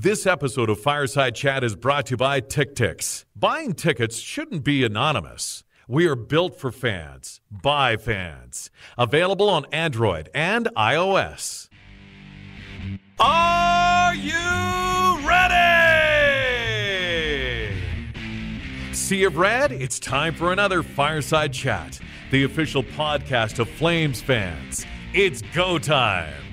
This episode of Fireside Chat is brought to you by TickTix. Buying tickets shouldn't be anonymous. We are built for fans, by fans. Available on Android and iOS. Are you ready? Sea of Red, it's time for another Fireside Chat, the official podcast of Flames fans. It's go time.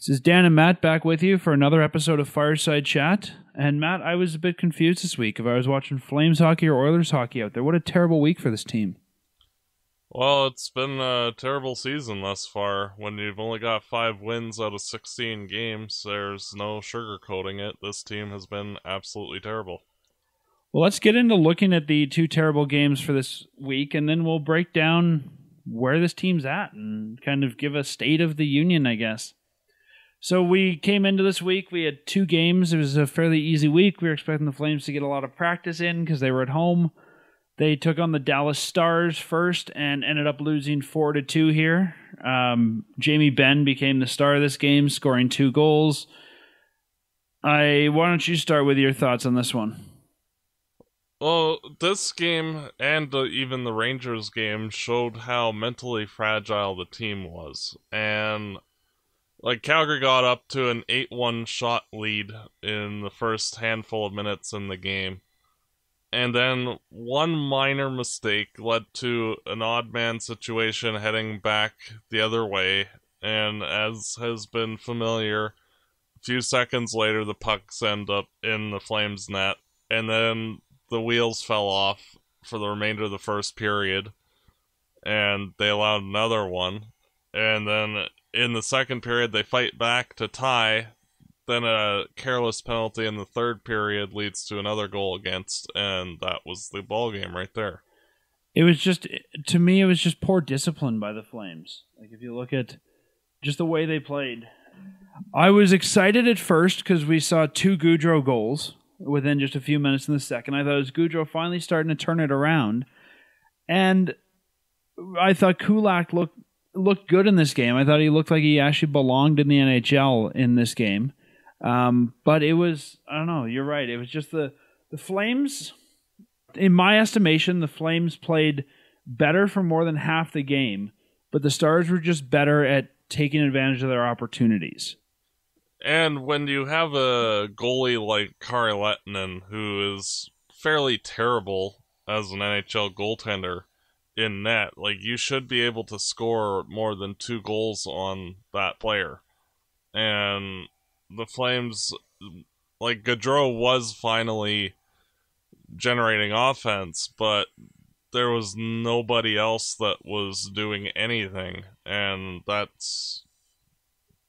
This is Dan and Matt back with you for another episode of Fireside Chat. And Matt, I was a bit confused this week if I was watching Flames hockey or Oilers hockey out there. What a terrible week for this team. Well, it's been a terrible season thus far. When you've only got five wins out of 16 games, there's no sugarcoating it. This team has been absolutely terrible. Well, let's get into looking at the two terrible games for this week, and then we'll break down where this team's at and kind of give a state of the union, I guess. So we came into this week. We had two games. It was a fairly easy week. We were expecting the Flames to get a lot of practice in because they were at home. They took on the Dallas Stars first and ended up losing four to two here. Um, Jamie Benn became the star of this game, scoring two goals. I why don't you start with your thoughts on this one? Well, this game and uh, even the Rangers game showed how mentally fragile the team was. And like Calgary got up to an 8-1 shot lead in the first handful of minutes in the game. And then one minor mistake led to an odd man situation heading back the other way. And as has been familiar, a few seconds later, the pucks end up in the Flames net. And then the wheels fell off for the remainder of the first period. And they allowed another one. And then in the second period, they fight back to tie. Then a careless penalty in the third period leads to another goal against, and that was the ball game right there. It was just to me, it was just poor discipline by the Flames. Like if you look at just the way they played, I was excited at first because we saw two Gaudreau goals within just a few minutes in the second. I thought it was Gaudreau finally starting to turn it around, and I thought Kulak looked looked good in this game. I thought he looked like he actually belonged in the NHL in this game. Um, but it was I don't know. You're right. It was just the the Flames. In my estimation, the Flames played better for more than half the game, but the Stars were just better at taking advantage of their opportunities. And when you have a goalie like Kari Lehtonen, who is fairly terrible as an NHL goaltender in net, like you should be able to score more than two goals on that player. And the Flames, like Gaudreau was finally generating offense, but there was nobody else that was doing anything, and that's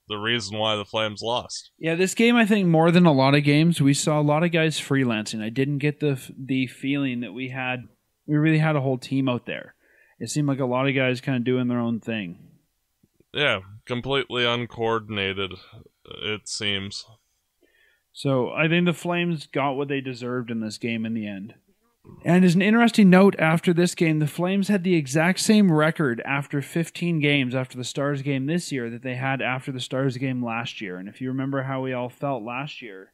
the reason why the Flames lost. Yeah, this game I think more than a lot of games, we saw a lot of guys freelancing. I didn't get the the feeling that we had we really had a whole team out there. It seemed like a lot of guys kind of doing their own thing. Yeah, completely uncoordinated it seems. So I think the Flames got what they deserved in this game in the end. And as an interesting note, after this game, the Flames had the exact same record after 15 games after the Stars game this year that they had after the Stars game last year. And if you remember how we all felt last year,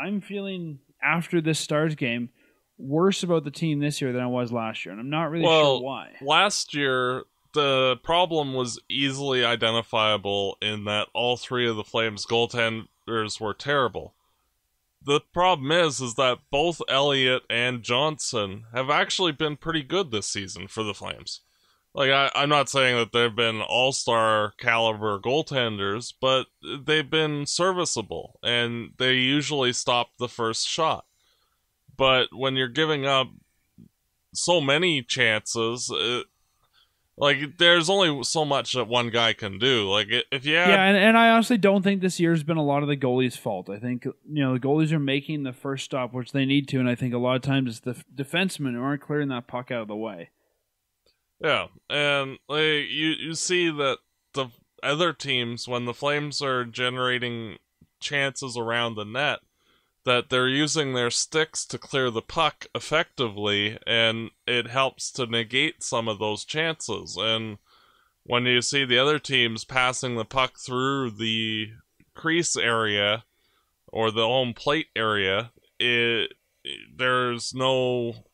I'm feeling after this Stars game worse about the team this year than I was last year. And I'm not really well, sure why. Last year, the problem was easily identifiable in that all three of the Flames goaltenders were terrible. The problem is is that both Elliott and Johnson have actually been pretty good this season for the Flames. Like I, I'm not saying that they've been all star caliber goaltenders, but they've been serviceable and they usually stop the first shot. But when you're giving up so many chances, it, like, there's only so much that one guy can do. Like, if you yeah, and, and I honestly don't think this year's been a lot of the goalie's fault. I think you know the goalies are making the first stop, which they need to, and I think a lot of times it's the defensemen who aren't clearing that puck out of the way. Yeah, and like you you see that the other teams when the Flames are generating chances around the net, that they're using their sticks to clear the puck effectively, and it helps to negate some of those chances. And when you see the other teams passing the puck through the crease area or the home plate area, it there's no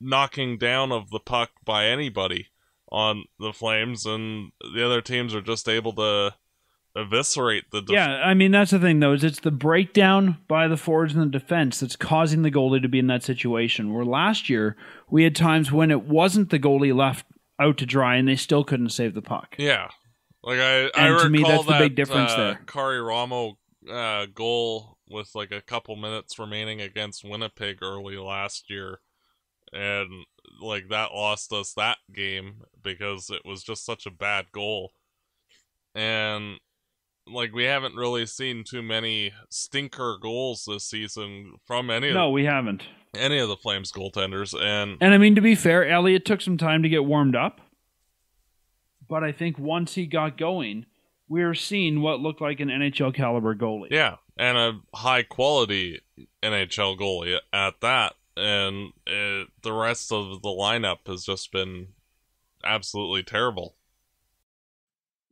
knocking down of the puck by anybody on the Flames, and the other teams are just able to eviscerate the. Def- yeah, I mean that's the thing though is it's the breakdown by the forwards and the defense that's causing the goalie to be in that situation. Where last year we had times when it wasn't the goalie left out to dry and they still couldn't save the puck. Yeah, like I, I And recall to me, that's the big difference uh, there. Karri Ramo uh, goal with like a couple minutes remaining against Winnipeg early last year, and like that lost us that game because it was just such a bad goal, and like we haven't really seen too many stinker goals this season from any No, of we haven't. any of the Flames goaltenders, and And I mean, to be fair, Elliott took some time to get warmed up. But I think once he got going, we are seeing what looked like an NHL caliber goalie. Yeah, and a high quality NHL goalie at that. And it, the rest of the lineup has just been absolutely terrible.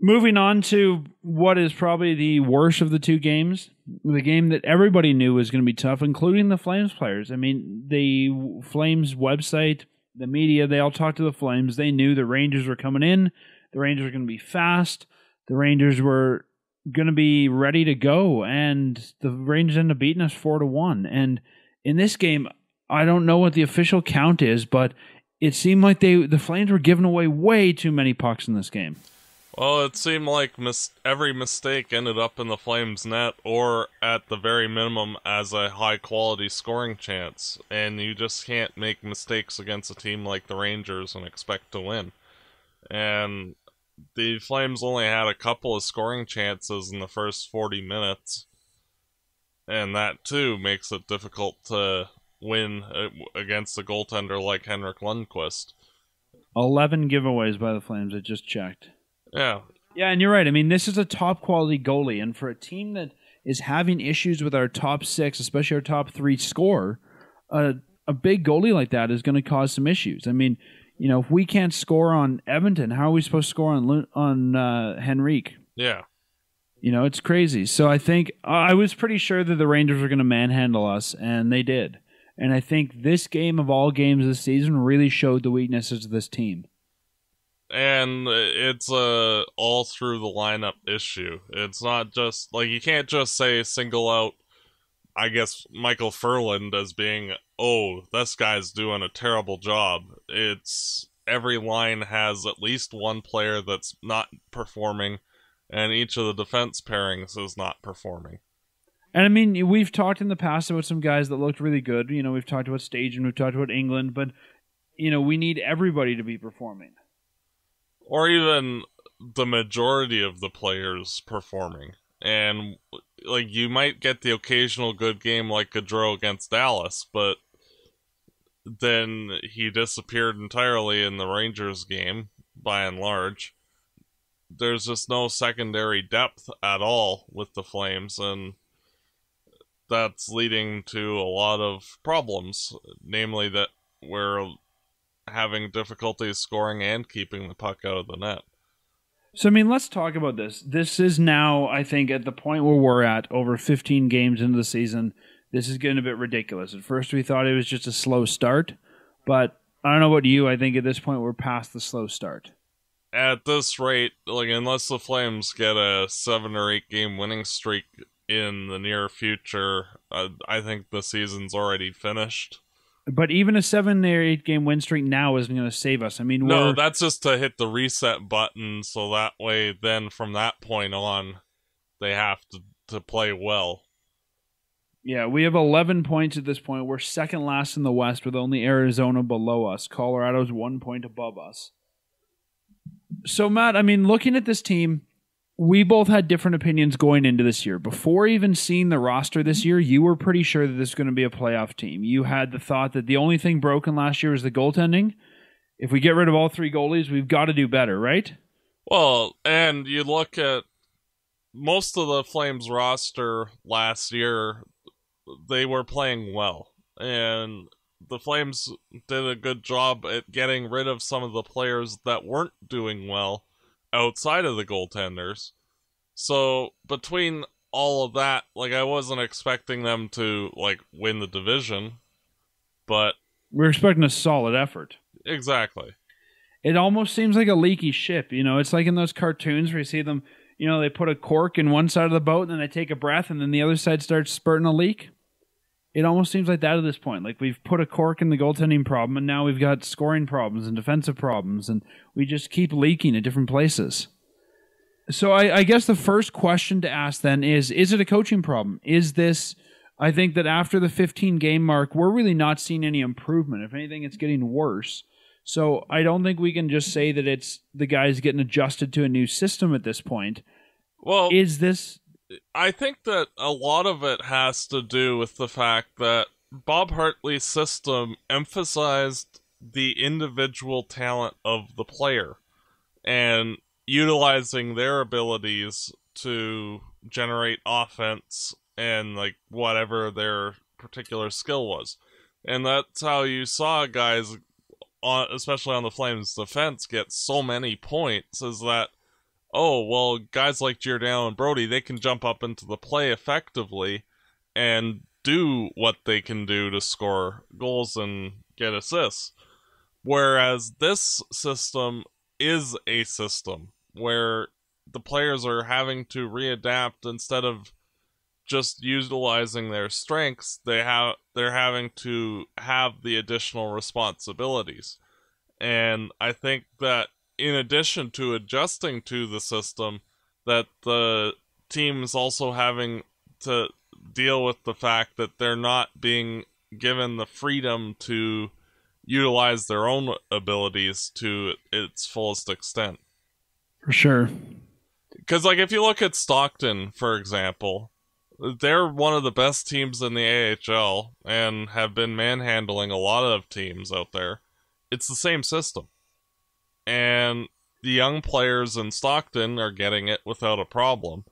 Moving on to what is probably the worst of the two games, the game that everybody knew was going to be tough, including the Flames players. I mean, the Flames website, the media, they all talked to the Flames. They knew the Rangers were coming in, the Rangers were going to be fast, the Rangers were going to be ready to go, and the Rangers ended up beating us four to one. And in this game, I don't know what the official count is, but it seemed like they the Flames were giving away way too many pucks in this game. Well, it seemed like mis- every mistake ended up in the Flames' net, or at the very minimum, as a high quality scoring chance. And you just can't make mistakes against a team like the Rangers and expect to win. And the Flames only had a couple of scoring chances in the first 40 minutes. And that, too, makes it difficult to win uh, against a goaltender like Henrik Lundqvist. 11 giveaways by the Flames. I just checked. Yeah, Yeah, and you're right. I mean, this is a top quality goalie, and for a team that is having issues with our top six, especially our top three score, a a big goalie like that is going to cause some issues. I mean, you know, if we can't score on Edmonton, how are we supposed to score on on uh, Henrik? yeah. You know, it's crazy. So I think I was pretty sure that the Rangers were going to manhandle us, and they did. And I think this game of all games this season really showed the weaknesses of this team. And it's a all through the lineup issue. It's not just like you can't just say single out. I guess Micheal Ferland as being oh this guy's doing a terrible job. It's every line has at least one player that's not performing, and each of the defense pairings is not performing. And I mean, we've talked in the past about some guys that looked really good. You know, we've talked about Stajan and we've talked about Engelland, but you know, we need everybody to be performing. Or even the majority of the players performing. And like you might get the occasional good game like Gaudreau against Dallas, but then he disappeared entirely in the Rangers game by and large. There's just no secondary depth at all with the Flames and that's leading to a lot of problems, namely that we're having difficulties scoring and keeping the puck out of the net. So I mean, let's talk about this. This is now, I think, at the point where we're at, over 15 games into the season. This is getting a bit ridiculous. At first, we thought it was just a slow start, but I don't know about you. I think at this point, we're past the slow start. At this rate, like unless the Flames get a seven or eight game winning streak in the near future, uh, I think the season's already finished. But even a seven or eight game win streak now isn't going to save us. I mean, No, that's just to hit the reset button, so that way, then from that point on, they have to to play well. Yeah, we have 11 points at this point. We're second last in the West with only Arizona below us. Colorado's one point above us. So, Matt, I mean, looking at this team, we both had different opinions going into this year. Before even seeing the roster this year, you were pretty sure that this was going to be a playoff team. You had the thought that the only thing broken last year was the goaltending. If we get rid of all three goalies, we've got to do better, right? Well, and you look at most of the Flames roster last year, they were playing well. And the Flames did a good job at getting rid of some of the players that weren't doing well outside of the goaltenders. So between all of that, like I wasn't expecting them to like win the division, but We're expecting a solid effort. exactly. It almost seems like a leaky ship. You know, it's like in those cartoons where you see them, you know, they put a cork in one side of the boat and then they take a breath and then the other side starts spurting a leak. It almost seems like that at this point. Like we've put a cork in the goaltending problem and now we've got scoring problems and defensive problems and we just keep leaking at different places. So I, I guess the first question to ask then is is it a coaching problem? Is this I think that after the 15 game mark, we're really not seeing any improvement. If anything, it's getting worse. So I don't think we can just say that it's the guys getting adjusted to a new system at this point. Well, Is this I think that a lot of it has to do with the fact that Bob Hartley's system emphasized the individual talent of the player and utilizing their abilities to generate offense and like whatever their particular skill was. And that's how you saw guys on especially on the Flames defense get so many points is that oh well guys like Giordano and Brody they can jump up into the play effectively and do what they can do to score goals and get assists. Whereas this system is a system where the players are having to readapt. Instead of just utilizing their strengths they have they're having to have the additional responsibilities. And i think that in addition to adjusting to the system that the team is also having to deal with the fact that they're not being given the freedom to utilize their own abilities to its fullest extent for sure? because like if you look at Stockton, for example, they're one of the best teams in the AHL and have been manhandling a lot of teams out there. It's the same system. And the young players in Stockton are getting it without a problem.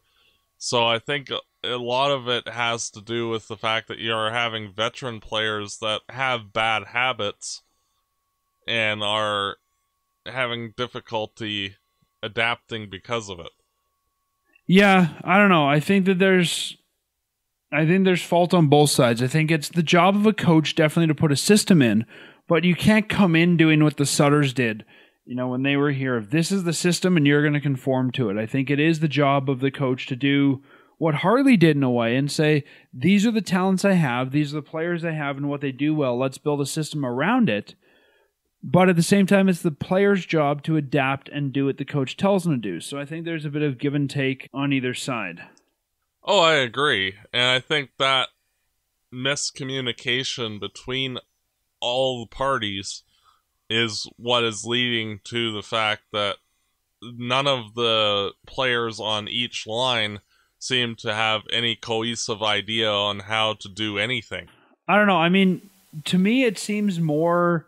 So I think a lot of it has to do with the fact that you're having veteran players that have bad habits and are having difficulty adapting because of it. Yeah, I don't know. I think that there's I think there's fault on both sides. I think it's the job of a coach definitely to put a system in, but you can't come in doing what the Sutters did. You know, when they were here, if this is the system and you're going to conform to it, I think it is the job of the coach to do what Hartley did in a way and say, these are the talents I have, these are the players I have, and what they do well. Let's build a system around it. But at the same time, it's the player's job to adapt and do what the coach tells them to do. So I think there's a bit of give and take on either side. Oh, I agree. And I think that miscommunication between all the parties is what is leading to the fact that none of the players on each line seem to have any cohesive idea on how to do anything. I don't know. I mean, to me, it seems more.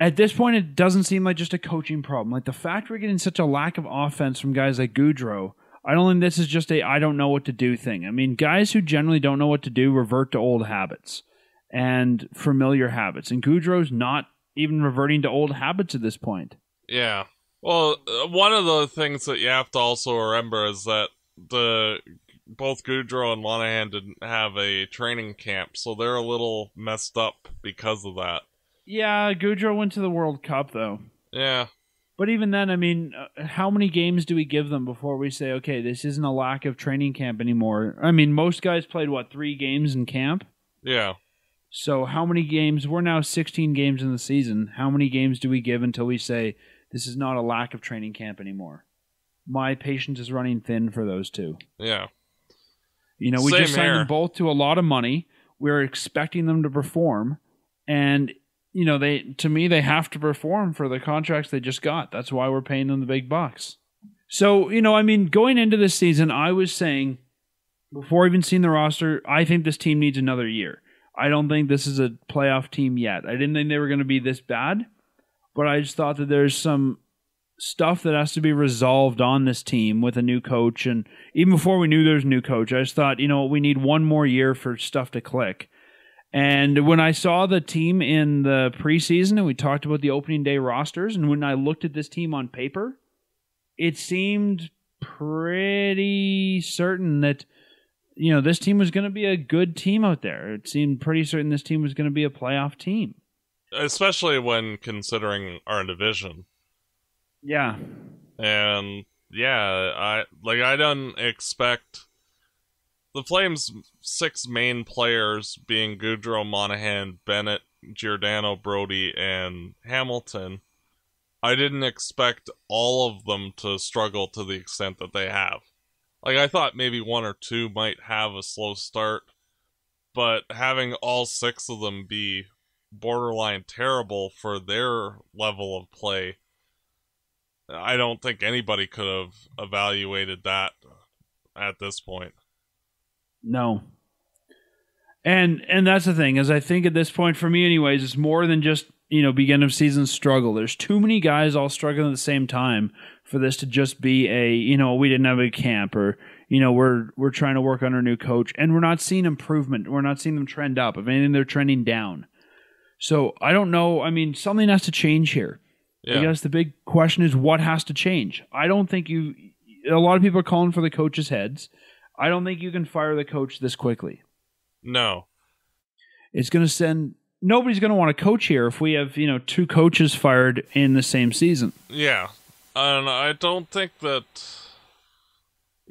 At this point, it doesn't seem like just a coaching problem. Like the fact we're getting such a lack of offense from guys like Gaudreau, I don't think this is just a I don't know what to do thing. I mean, guys who generally don't know what to do revert to old habits and familiar habits. And Gaudreau's not even reverting to old habits at this point. Yeah. Well, uh, one of the things that you have to also remember is that the both Gaudreau and Monahan didn't have a training camp, so they're a little messed up because of that. Yeah, Gaudreau went to the World Cup though. Yeah. But even then, I mean, uh, how many games do we give them before we say, okay, this isn't a lack of training camp anymore? I mean, most guys played what three games in camp. Yeah. So how many games? We're now 16 games in the season. How many games do we give until we say this is not a lack of training camp anymore? My patience is running thin for those two. Yeah. You know, we Same just signed here. them both to a lot of money. We're expecting them to perform, and you know, they to me they have to perform for the contracts they just got. That's why we're paying them the big bucks. So you know, I mean, going into this season, I was saying before even seeing the roster, I think this team needs another year. I don't think this is a playoff team yet. I didn't think they were going to be this bad, but I just thought that there's some stuff that has to be resolved on this team with a new coach. And even before we knew there was a new coach, I just thought, you know, we need one more year for stuff to click. And when I saw the team in the preseason and we talked about the opening day rosters, and when I looked at this team on paper, it seemed pretty certain that you know this team was going to be a good team out there. It seemed pretty certain this team was going to be a playoff team, especially when considering our division. Yeah, and yeah, I like I don't expect the Flames' six main players being Gaudreau, Monahan, Bennett, Giordano, Brody, and Hamilton. I didn't expect all of them to struggle to the extent that they have. Like I thought maybe one or two might have a slow start, but having all six of them be borderline terrible for their level of play, I don't think anybody could have evaluated that at this point. No. And and that's the thing is I think at this point for me anyways it's more than just you know beginning of season struggle. There's too many guys all struggling at the same time for this to just be a you know we didn't have a camp or you know we're we're trying to work on our new coach and we're not seeing improvement. We're not seeing them trend up. If anything, they're trending down. So I don't know. I mean, something has to change here. Yeah. I guess the big question is what has to change. I don't think you. A lot of people are calling for the coaches' heads. I don't think you can fire the coach this quickly. No. It's going to send nobody's going to want to coach here if we have, you know, two coaches fired in the same season. Yeah. And I don't think that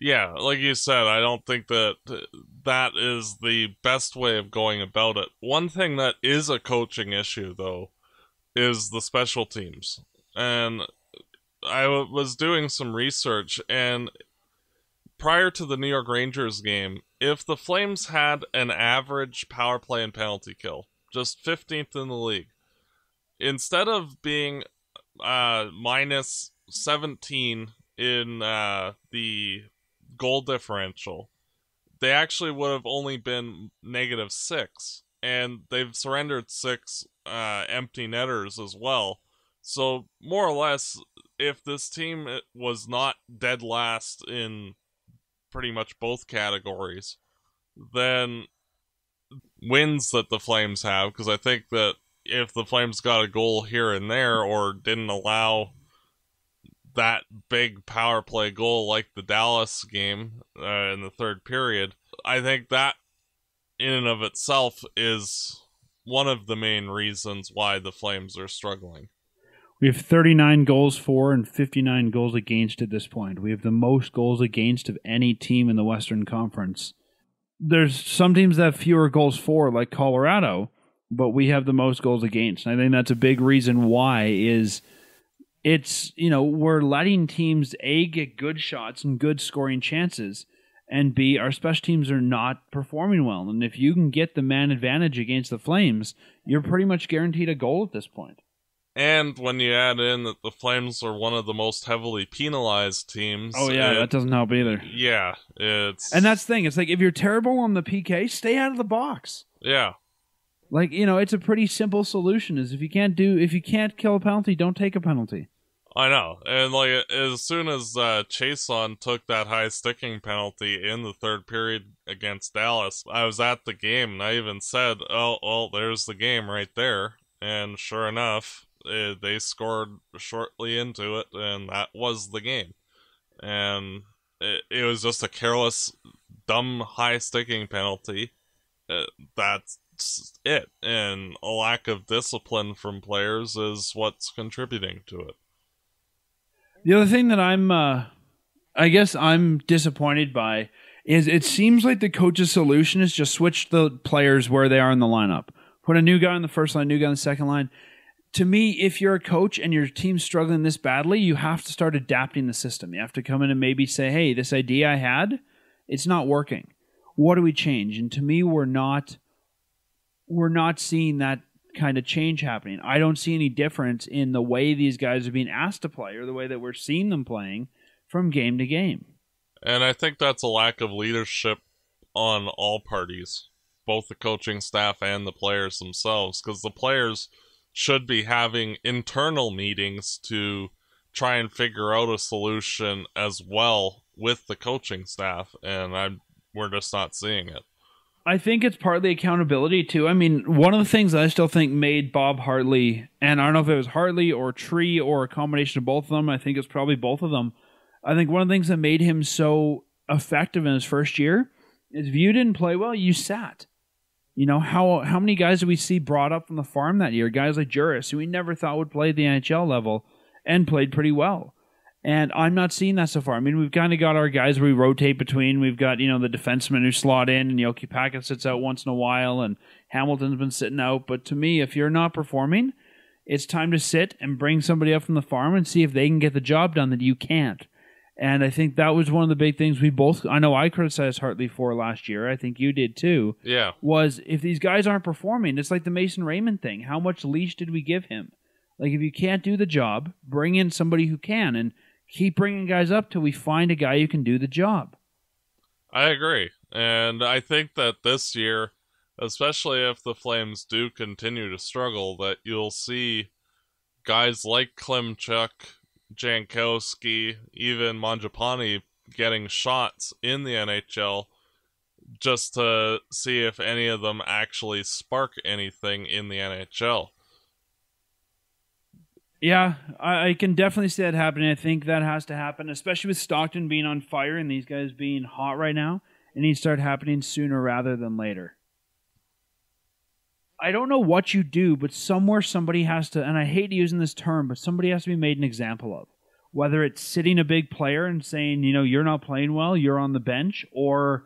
yeah, like you said, I don't think that that is the best way of going about it. One thing that is a coaching issue though is the special teams. And I was doing some research and prior to the New York Rangers game, if the Flames had an average power play and penalty kill, just 15th in the league, instead of being uh, minus 17 in uh, the goal differential, they actually would have only been negative six. And they've surrendered six uh, empty netters as well. So, more or less, if this team was not dead last in pretty much both categories, then wins that the Flames have, because I think that if the Flames got a goal here and there or didn't allow that big power play goal like the Dallas game uh, in the third period, I think that in and of itself is one of the main reasons why the Flames are struggling. We have 39 goals for and 59 goals against at this point. We have the most goals against of any team in the Western Conference. There's some teams that have fewer goals for, like Colorado, but we have the most goals against. And I think that's a big reason why is it's, you know, we're letting teams A get good shots and good scoring chances and B, our special teams are not performing well. And if you can get the man advantage against the Flames, you're pretty much guaranteed a goal at this point. And when you add in that the Flames are one of the most heavily penalized teams. Oh yeah, it, that doesn't help either. Yeah, it's And that's the thing. It's like if you're terrible on the PK, stay out of the box. Yeah. Like, you know, it's a pretty simple solution is if you can't do if you can't kill a penalty, don't take a penalty. I know. And like as soon as uh Chiasson took that high sticking penalty in the third period against Dallas, I was at the game and I even said, "Oh, well, there's the game right there." And sure enough, it, they scored shortly into it, and that was the game. And it, it was just a careless, dumb, high sticking penalty. Uh, that's it. And a lack of discipline from players is what's contributing to it. The other thing that I'm, uh, I guess I'm disappointed by is it seems like the coach's solution is just switch the players where they are in the lineup. Put a new guy on the first line, new guy on the second line to me, if you're a coach and your team's struggling this badly, you have to start adapting the system. You have to come in and maybe say, "Hey, this idea I had, it's not working. What do we change?" And to me, we're not we're not seeing that kind of change happening. I don't see any difference in the way these guys are being asked to play or the way that we're seeing them playing from game to game. And I think that's a lack of leadership on all parties, both the coaching staff and the players themselves, because the players should be having internal meetings to try and figure out a solution as well with the coaching staff and I'm we're just not seeing it. I think it's partly accountability too. I mean, one of the things I still think made Bob Hartley, and I don't know if it was Hartley or Tree or a combination of both of them. I think it's probably both of them. I think one of the things that made him so effective in his first year is if you didn't play well, you sat. You know how how many guys do we see brought up from the farm that year? Guys like Jooris, who we never thought would play the NHL level, and played pretty well. And I'm not seeing that so far. I mean, we've kind of got our guys we rotate between. We've got you know the defenseman who slot in, and Jokipakka sits out once in a while, and Hamilton's been sitting out. But to me, if you're not performing, it's time to sit and bring somebody up from the farm and see if they can get the job done that you can't. And I think that was one of the big things we both. I know I criticized Hartley for last year. I think you did too. Yeah. Was if these guys aren't performing, it's like the Mason Raymond thing. How much leash did we give him? Like if you can't do the job, bring in somebody who can, and keep bringing guys up till we find a guy who can do the job. I agree. And I think that this year, especially if the Flames do continue to struggle, that you'll see guys like Klimchuk, Jankowski, even Mangiapane getting shots in the NHL just to see if any of them actually spark anything in the NHL. Yeah, I, I, can definitely see that happening. I think that has to happen, especially with Stockton being on fire and these guys being hot right now. It needs to start happening sooner rather than later. I don't know what you do, but somewhere somebody has to, and I hate using this term, but somebody has to be made an example of. Whether it's sitting a big player and saying, you know, you're not playing well, you're on the bench, or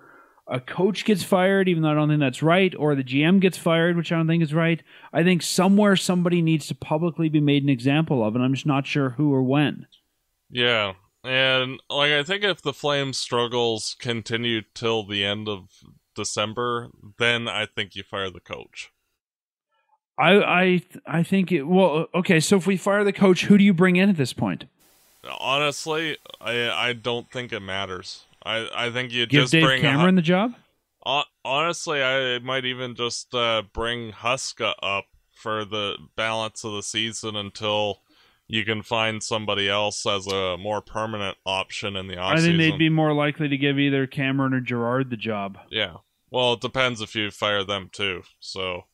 a coach gets fired, even though I don't think that's right, or the GM gets fired, which I don't think is right. I think somewhere somebody needs to publicly be made an example of, and I'm just not sure who or when. Yeah. And like I think if the Flames struggles continue till the end of December, then I think you fire the coach. I I I think it well okay, so if we fire the coach, who do you bring in at this point? Honestly, I I don't think it matters. I I think you Give just Dave bring Cameron a, the job? honestly, I might even just uh, bring Huska up for the balance of the season until you can find somebody else as a more permanent option in the offseason. I think they'd be more likely to give either Cameron or Jerrard the job. Yeah. Well, it depends if you fire them too. So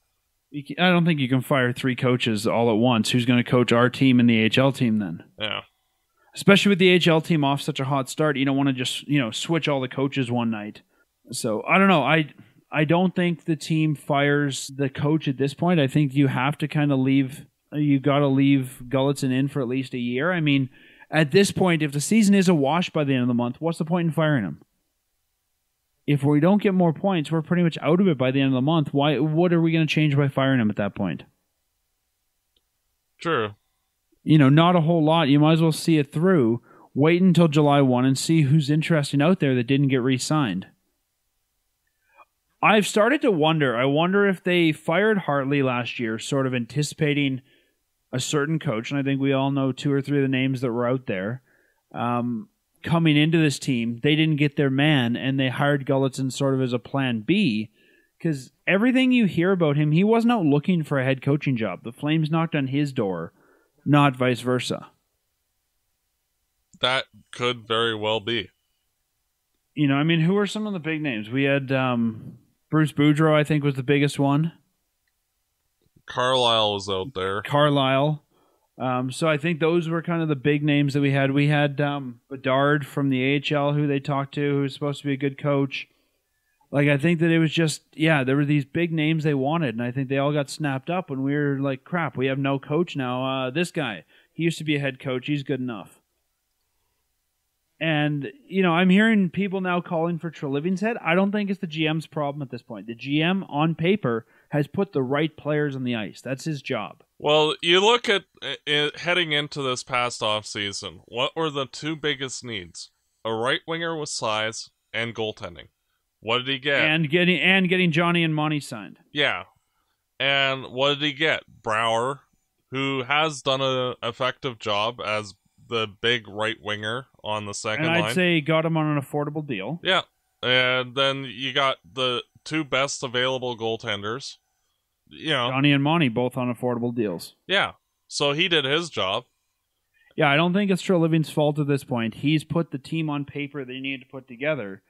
I don't think you can fire three coaches all at once. Who's going to coach our team and the HL team then? Yeah. Especially with the HL team off such a hot start, you don't want to just you know switch all the coaches one night. So I don't know. I I don't think the team fires the coach at this point. I think you have to kind of leave. You got to leave Gulutzan in for at least a year. I mean, at this point, if the season is a wash by the end of the month, what's the point in firing him? If we don't get more points, we're pretty much out of it by the end of the month. Why? What are we going to change by firing him at that point? True. You know, not a whole lot. You might as well see it through. Wait until July one and see who's interesting out there that didn't get re-signed. I've started to wonder. I wonder if they fired Hartley last year, sort of anticipating a certain coach, and I think we all know two or three of the names that were out there. Um, coming into this team, they didn't get their man, and they hired Gulutzan sort of as a plan B. Because everything you hear about him, he wasn't out looking for a head coaching job. The Flames knocked on his door, not vice versa. That could very well be. You know, I mean, who are some of the big names? We had um, Bruce Boudreau, I think, was the biggest one. Carlyle was out there. Carlyle. Um, so I think those were kind of the big names that we had. We had um, Bedard from the AHL, who they talked to, who was supposed to be a good coach. Like I think that it was just yeah, there were these big names they wanted, and I think they all got snapped up. And we were like, crap, we have no coach now. Uh, this guy, he used to be a head coach. He's good enough. And you know, I'm hearing people now calling for Treliving's head. I don't think it's the GM's problem at this point. The GM on paper has put the right players on the ice. That's his job. Well, you look at it, heading into this past off season. What were the two biggest needs? A right winger with size and goaltending. What did he get? And getting and getting Johnny and Monty signed. Yeah. And what did he get? Brouwer, who has done an effective job as the big right winger on the second and I'd line. say got him on an affordable deal. Yeah. And then you got the two best available goaltenders. You know. Johnny and Monty both on affordable deals. Yeah. So he did his job. Yeah, I don't think it's Treliving's fault at this point. He's put the team on paper they needed to put together.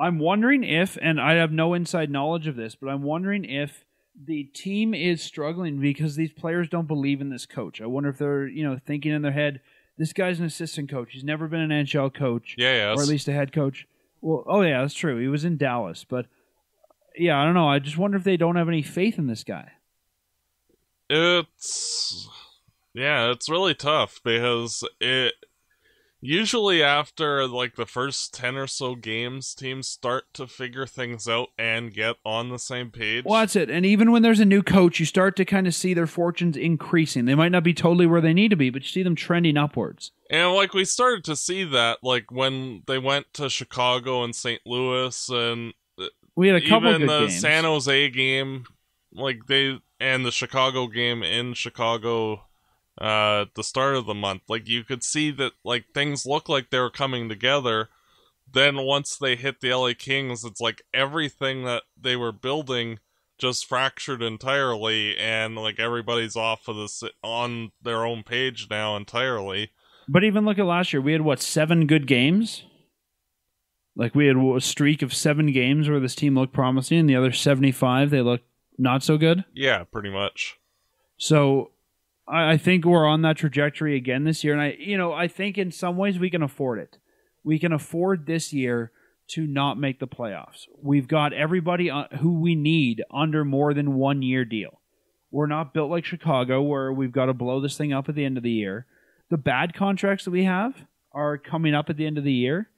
I'm wondering if, and I have no inside knowledge of this, but I'm wondering if the team is struggling because these players don't believe in this coach. I wonder if they're, you know, thinking in their head, This guy's an assistant coach. He's never been an NHL coach, Yeah, or at least a head coach. Well, oh yeah, that's true. He was in Dallas, but yeah, I don't know. I just wonder if they don't have any faith in this guy. It's yeah, it's really tough because it usually after like the first 10 or so games teams start to figure things out and get on the same page. Well, that's it. And even when there's a new coach, you start to kind of see their fortunes increasing. They might not be totally where they need to be, but you see them trending upwards. And like we started to see that like when they went to Chicago and St. Louis and We had a couple even the games. San Jose game, like they and the Chicago game in Chicago uh at the start of the month, like you could see that like things look like they were coming together. Then once they hit the LA Kings, it's like everything that they were building just fractured entirely and like everybody's off of this on their own page now entirely. But even look at last year. We had what seven good games. Like we had a streak of seven games where this team looked promising, and the other seventy-five they looked not so good. Yeah, pretty much. So I, I think we're on that trajectory again this year, and I, you know, I think in some ways we can afford it. We can afford this year to not make the playoffs. We've got everybody uh, who we need under more than one year deal. We're not built like Chicago, where we've got to blow this thing up at the end of the year. The bad contracts that we have are coming up at the end of the year.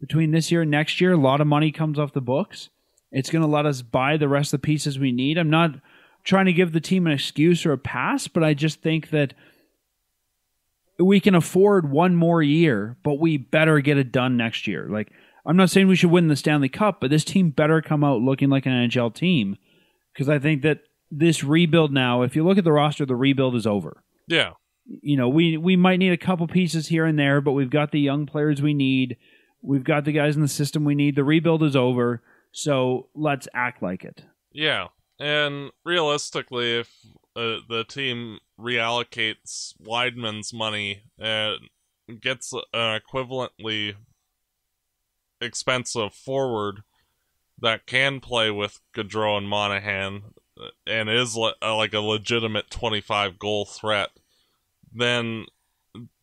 Between this year and next year, a lot of money comes off the books. It's going to let us buy the rest of the pieces we need. I'm not trying to give the team an excuse or a pass, but I just think that we can afford one more year, but we better get it done next year. Like, I'm not saying we should win the Stanley Cup, but this team better come out looking like an NHL team because I think that this rebuild now, if you look at the roster, the rebuild is over. Yeah. You know, we we might need a couple pieces here and there, but we've got the young players we need. We've got the guys in the system we need. The rebuild is over, so let's act like it. Yeah, and realistically, if uh, the team reallocates Wideman's money and gets an equivalently expensive forward that can play with Gaudreau and Monahan uh, and is le- uh, like a legitimate 25 goal threat, then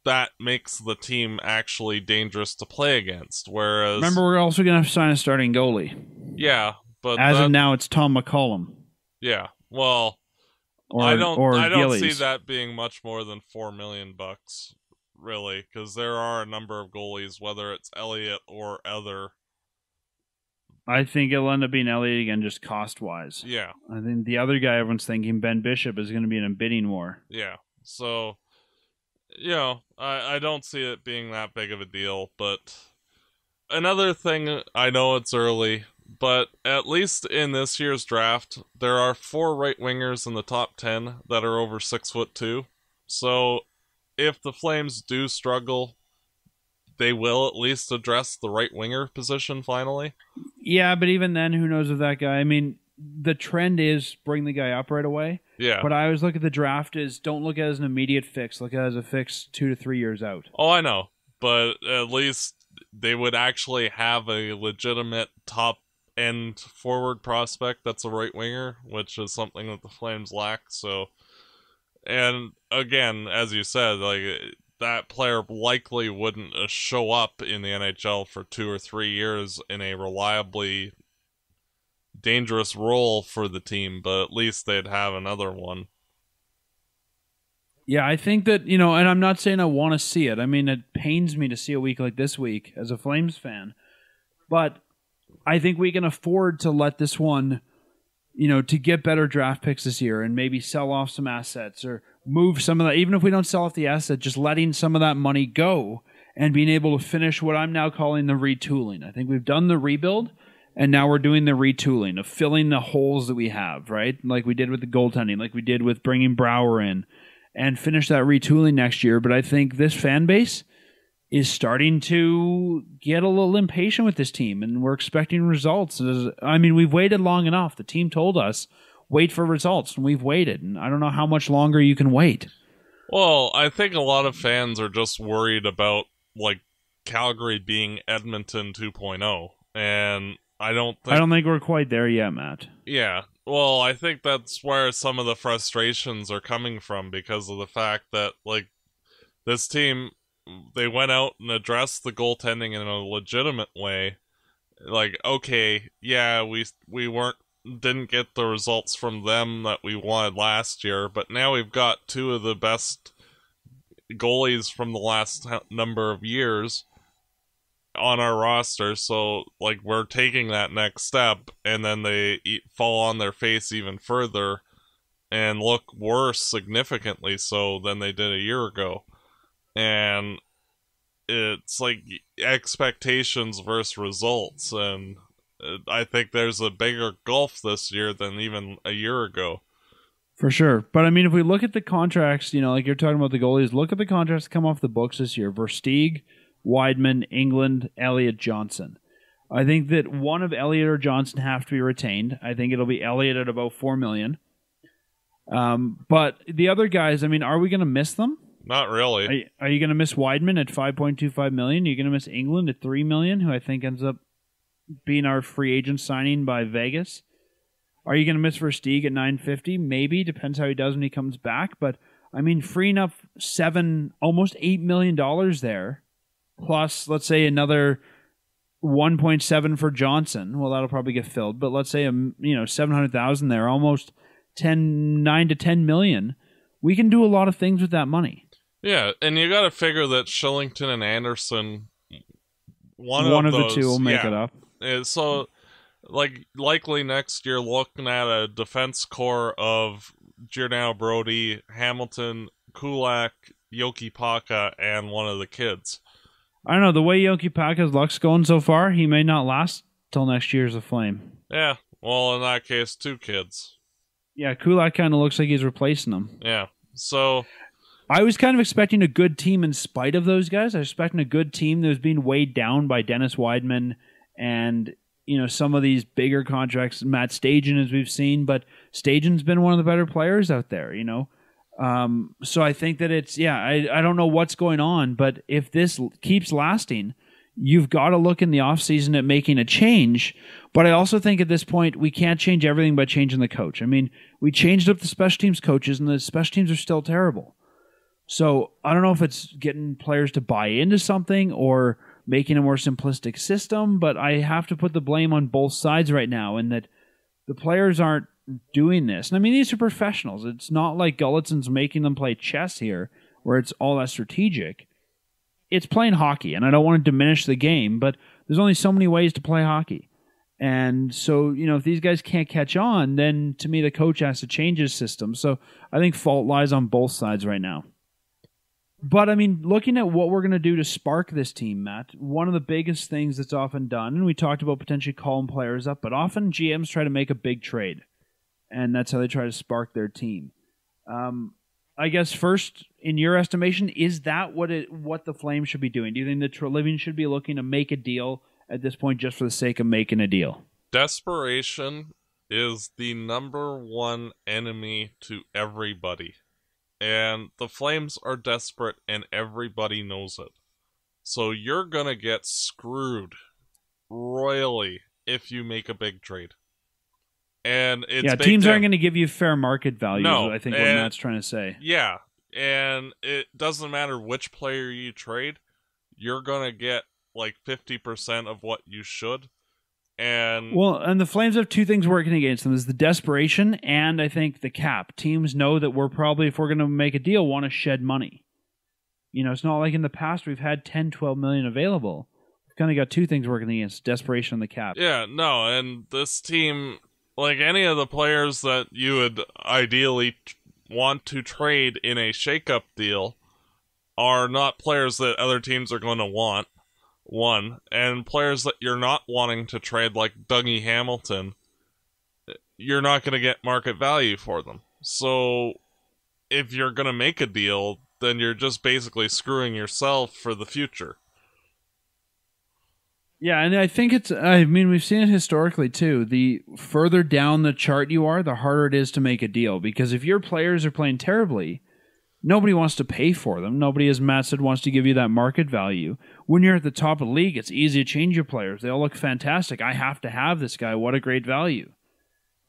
that makes the team actually dangerous to play against. Whereas, Remember, we're also going to sign a starting goalie. yeah, but As that- of now, it's Tom McCollum yeah, well. or I don't. or I don't Gillies. see that being much more than four million bucks, really, because there are a number of goalies, whether it's Elliott or other. I think it'll end up being Elliott again, just cost wise. Yeah, I think the other guy everyone's thinking Ben Bishop is going to be in a bidding war. yeah. So, you know, I I don't see it being that big of a deal. But another thing, I know it's early, but at least in this year's draft, there are four right wingers in the top ten that are over six foot two. So, if the Flames do struggle, they will at least address the right winger position finally. Yeah, but even then, who knows if that guy? I mean, the trend is bring the guy up right away. Yeah. But I always look at the draft as don't look at it as an immediate fix. Look at it as a fix two to three years out. oh, I know, but at least they would actually have a legitimate top end forward prospect that's a right winger, which is something that the Flames lack. So, and again, as you said, like that player likely wouldn't uh, show up in the NHL for two or three years in a reliably dangerous role for the team, but at least they'd have another one. Yeah, I think that, you know, and I'm not saying I want to see it. I mean, it pains me to see a week like this week as a Flames fan. But I think we can afford to let this one, you know, to get better draft picks this year and maybe sell off some assets or move some of that. Even if we don't sell off the asset, just letting some of that money go and being able to finish what I'm now calling the retooling. I think we've done the rebuild and now we're doing the retooling of filling the holes that we have, right? Like we did with the goaltending, like we did with bringing Brouwer in and finish that retooling next year. But I think this fan base is starting to get a little impatient with this team, and we're expecting results. I mean, we've waited long enough. The team told us wait for results, and we've waited. And I don't know how much longer you can wait. Well, I think a lot of fans are just worried about like Calgary being Edmonton 2.0 and I don't think I don't think we're quite there yet, Matt. Yeah. Well, I think that's where some of the frustrations are coming from because of the fact that like this team they went out and addressed the goaltending in a legitimate way. Like, okay, yeah, we we weren't didn't get the results from them that we wanted last year, but now we've got two of the best goalies from the last number of years on our roster. So, like, we're taking that next step, and then they fall on their face even further and look worse significantly so than they did a year ago. And it's like expectations versus results and I think there's a bigger gulf this year than even a year ago. For sure. But I mean, if we look at the contracts, you know, like you're talking about the goalies, look at the contracts come off the books this year. Versteeg, Wideman, Engelland Elliott Johnson. I think that one of Elliott or Johnson have to be retained. I think it'll be Elliott at about four million. Um, but the other guys, I mean, are we going to miss them? Not really. Are you, are you going to miss Wideman at five point two five million? Are you going to miss Engelland at three million, who I think ends up being our free agent signing by Vegas. Are you going to miss Versteeg at 950? Maybe depends how he does when he comes back. But I mean, freeing up seven, almost eight million dollars there, plus let's say another 1.7 for Johnson. Well, that'll probably get filled. But let's say a you know 700,000 there, almost 10, 9 to 10 million. We can do a lot of things with that money. Yeah, and you got to figure that Shillington and Anderson, one, one of, of those, the two will make yeah, it up. Uh, so, like, likely next year, looking at a defense core of Giordano Brodie, Hamilton, Kulak, Jokipakka, and one of the kids. I don't know. The way Jokipakka's luck's going so far, he may not last till next year's a flame. Yeah. Well, in that case, two kids. Yeah, Kulak kind of looks like he's replacing them. Yeah. So. I was kind of expecting a good team in spite of those guys. I was expecting a good team that was being weighed down by Dennis Wideman and you know some of these bigger contracts, Matt Stajan as we've seen, but Stajan's been one of the better players out there. You know, um, so I think that it's yeah. I I don't know what's going on, but if this keeps lasting, you've got to look in the offseason at making a change. But I also think at this point we can't change everything by changing the coach. I mean, we changed up the special teams coaches, and the special teams are still terrible. So I don't know if it's getting players to buy into something or making a more simplistic system, but I have to put the blame on both sides right now in that the players aren't doing this. And I mean, these are professionals. It's not like Gulutzan's making them play chess here, where it's all that strategic. It's playing hockey, and I don't want to diminish the game, but there's only so many ways to play hockey. And so, you know, if these guys can't catch on, then to me, the coach has to change his system. So I think fault lies on both sides right now. But I mean, looking at what we're going to do to spark this team, Matt, one of the biggest things that's often done, and we talked about potentially calling players up, but often GMs try to make a big trade, and that's how they try to spark their team. Um, I guess first, in your estimation, is that what it what the Flames should be doing? Do you think the Treliving should be looking to make a deal at this point just for the sake of making a deal? Desperation is the number one enemy to everybody and the Flames are desperate, and everybody knows it. So you're gonna get screwed royally if you make a big trade. And yeah, teams aren't going to give you fair market value. No, I think what Matt's trying to say. Yeah, and it doesn't matter which player you trade, you're going to get like fifty percent of what you should and well, and the Flames have two things working against them: is the desperation, and I think the cap. Teams know that we're probably, if we're going to make a deal, want to shed money. You know, it's not like in the past we've had 10, 12 million available. We've kind of got two things working against: desperation and the cap. Yeah, no, and this team, like any of the players that you would ideally want to trade in a shakeup deal, are not players that other teams are going to want one, and players that you're not wanting to trade, like Dougie Hamilton, you're not going to get market value for them. So, if you're going to make a deal, then you're just basically screwing yourself for the future. Yeah, and I think it's, I mean, we've seen it historically too. The further down the chart you are, the harder it is to make a deal. Because if your players are playing terribly, nobody wants to pay for them. Nobody, as Matt said, wants to give you that market value when you're at the top of the league, it's easy to change your players. They all look fantastic. I have to have this guy. What a great value.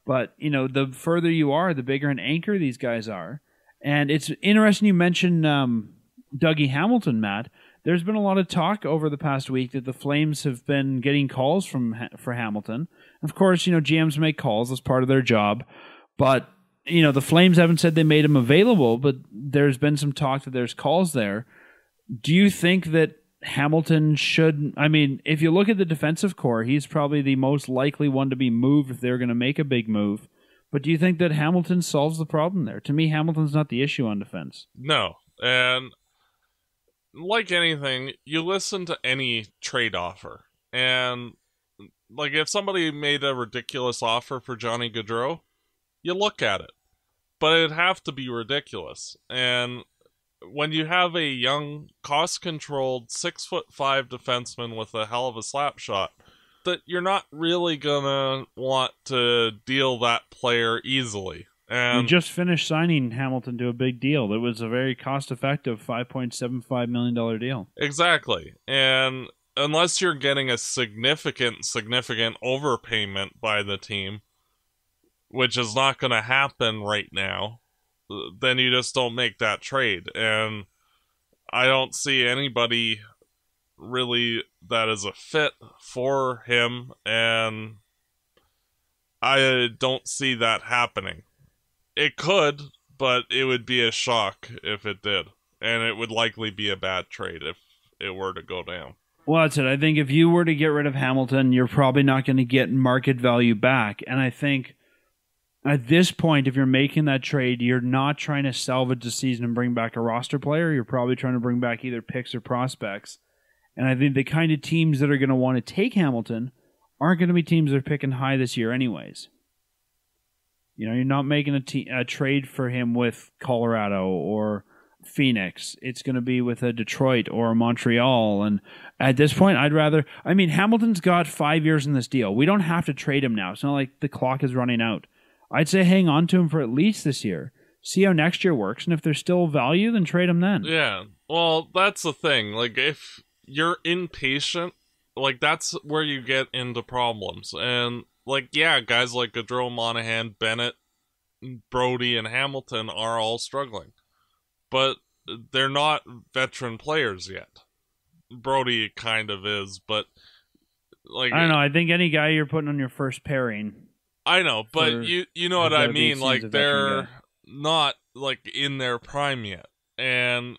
But, you know, the further you are, the bigger an anchor these guys are. And it's interesting you mentioned um, Dougie Hamilton, Matt, there's been a lot of talk over the past week that the Flames have been getting calls from for Hamilton. Of course, you know GMs make calls as part of their job, but you know the Flames haven't said they made him available. But there's been some talk that there's calls there. Do you think that Hamilton should? I mean, if you look at the defensive core, he's probably the most likely one to be moved if they're going to make a big move. But do you think that Hamilton solves the problem there? To me, Hamilton's not the issue on defense. No, and like anything, you listen to any trade offer, and like if somebody made a ridiculous offer for Johnny Gaudreau, you look at it, but it'd have to be ridiculous. And when you have a young, cost-controlled, six foot five defenseman with a hell of a slap shot, that you're not really gonna want to deal that player easily. And we just finished signing Hamilton to a big deal. It was a very cost-effective, five point seven five million dollar deal. Exactly, and unless you're getting a significant, significant overpayment by the team, which is not going to happen right now, then you just don't make that trade. And I don't see anybody really that is a fit for him, and I don't see that happening. It could, but it would be a shock if it did, and it would likely be a bad trade if it were to go down. Well, that's it. I think if you were to get rid of Hamilton, you're probably not going to get market value back. And I think at this point, if you're making that trade, you're not trying to salvage the season and bring back a roster player. You're probably trying to bring back either picks or prospects. And I think the kind of teams that are going to want to take Hamilton aren't going to be teams that are picking high this year, anyways. You know, you're not making a, a trade for him with Colorado or Phoenix. It's going to be with a Detroit or a Montreal. And at this point, I'd rather. I mean, Hamilton's got five years in this deal. We don't have to trade him now. It's not like the clock is running out. I'd say hang on to him for at least this year. See how next year works, and if there's still value, then trade him then. Yeah. Well, that's the thing. Like, if you're impatient, like that's where you get into problems. And like, yeah, guys like Gaudreau, Monahan, Bennett, Brodie, and Hamilton are all struggling but they're not veteran players yet. Brodie kind of is, but like I don't know. I think any guy you're putting on your first pairing. I know, but you you know what I mean. Like they're not like in their prime yet, and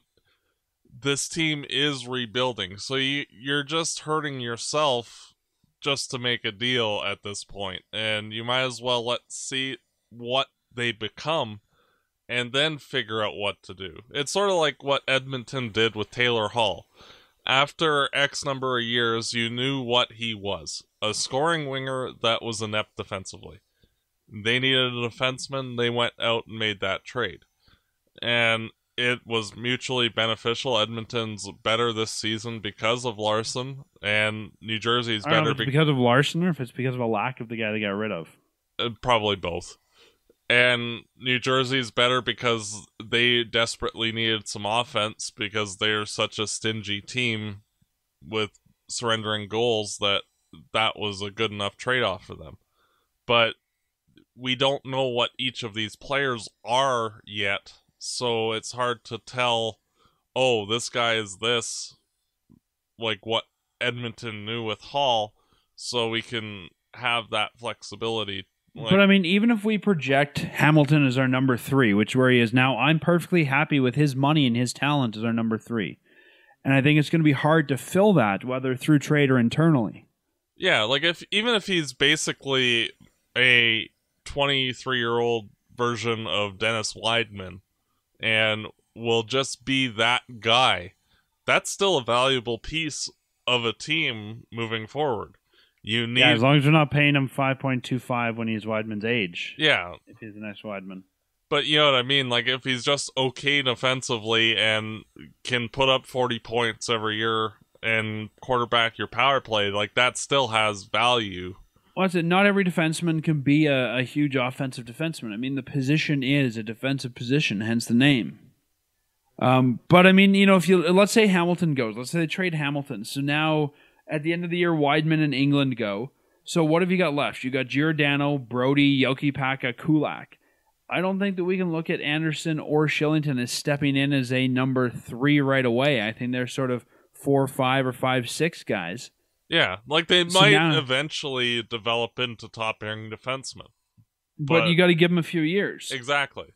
this team is rebuilding. So you you're just hurting yourself just to make a deal at this point, and you might as well let see what they become and then figure out what to do. It's sort of like what Edmonton did with Taylor Hall. After X number of years, you knew what he was a scoring winger that was inept defensively. They needed a defenseman, they went out and made that trade. And it was mutually beneficial. Edmonton's better this season because of Larsson, and New Jersey's better be- because of Larsson, or if it's because of a lack of the guy they got rid of. Uh, probably both and New Jersey's better because they desperately needed some offense because they're such a stingy team with surrendering goals that that was a good enough trade off for them. But we don't know what each of these players are yet, so it's hard to tell, oh, this guy is this, like what Edmonton knew with Hall, so we can have that flexibility like, but I mean, even if we project Hamilton as our number three, which where he is now, I'm perfectly happy with his money and his talent as our number three. And I think it's going to be hard to fill that, whether through trade or internally. Yeah, like if even if he's basically a 23 year old version of Dennis Wideman, and will just be that guy, that's still a valuable piece of a team moving forward. You need yeah, as long as you're not paying him five point two five when he's Wideman's age. Yeah, if he's the next Wideman. But you know what I mean? Like if he's just okay defensively and can put up forty points every year and quarterback your power play, like that still has value. Well, it. Not every defenseman can be a, a huge offensive defenseman. I mean, the position is a defensive position, hence the name. Um, but I mean, you know, if you let's say Hamilton goes, let's say they trade Hamilton, so now at the end of the year, Wideman and England go. So what have you got left? You got Giordano, Brodie, Jokipakka, Kulak. I don't think that we can look at Anderson or Shillington as stepping in as a number three right away. I think they're sort of four, five, or five, six guys. Yeah, like they So might now- eventually develop into top pairing defensemen. But, But- you got to give them a few years. Exactly.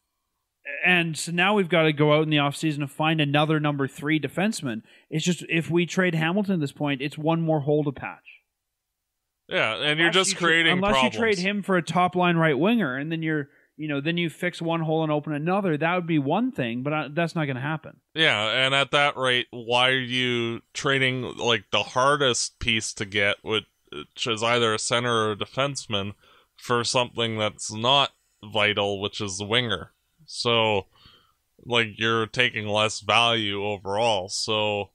And so now we've got to go out in the offseason to find another number three defenseman. It's just if we trade Hamilton at this point, it's one more hole to patch. Yeah, and you're just you tra- creating unless problems. you trade him for a top line right winger, and then you're you know then you fix one hole and open another. That would be one thing, but uh, that's not going to happen. Yeah, and at that rate, why are you trading like the hardest piece to get, which is either a center or a defenseman, for something that's not vital, which is the winger? So, like, you're taking less value overall. So,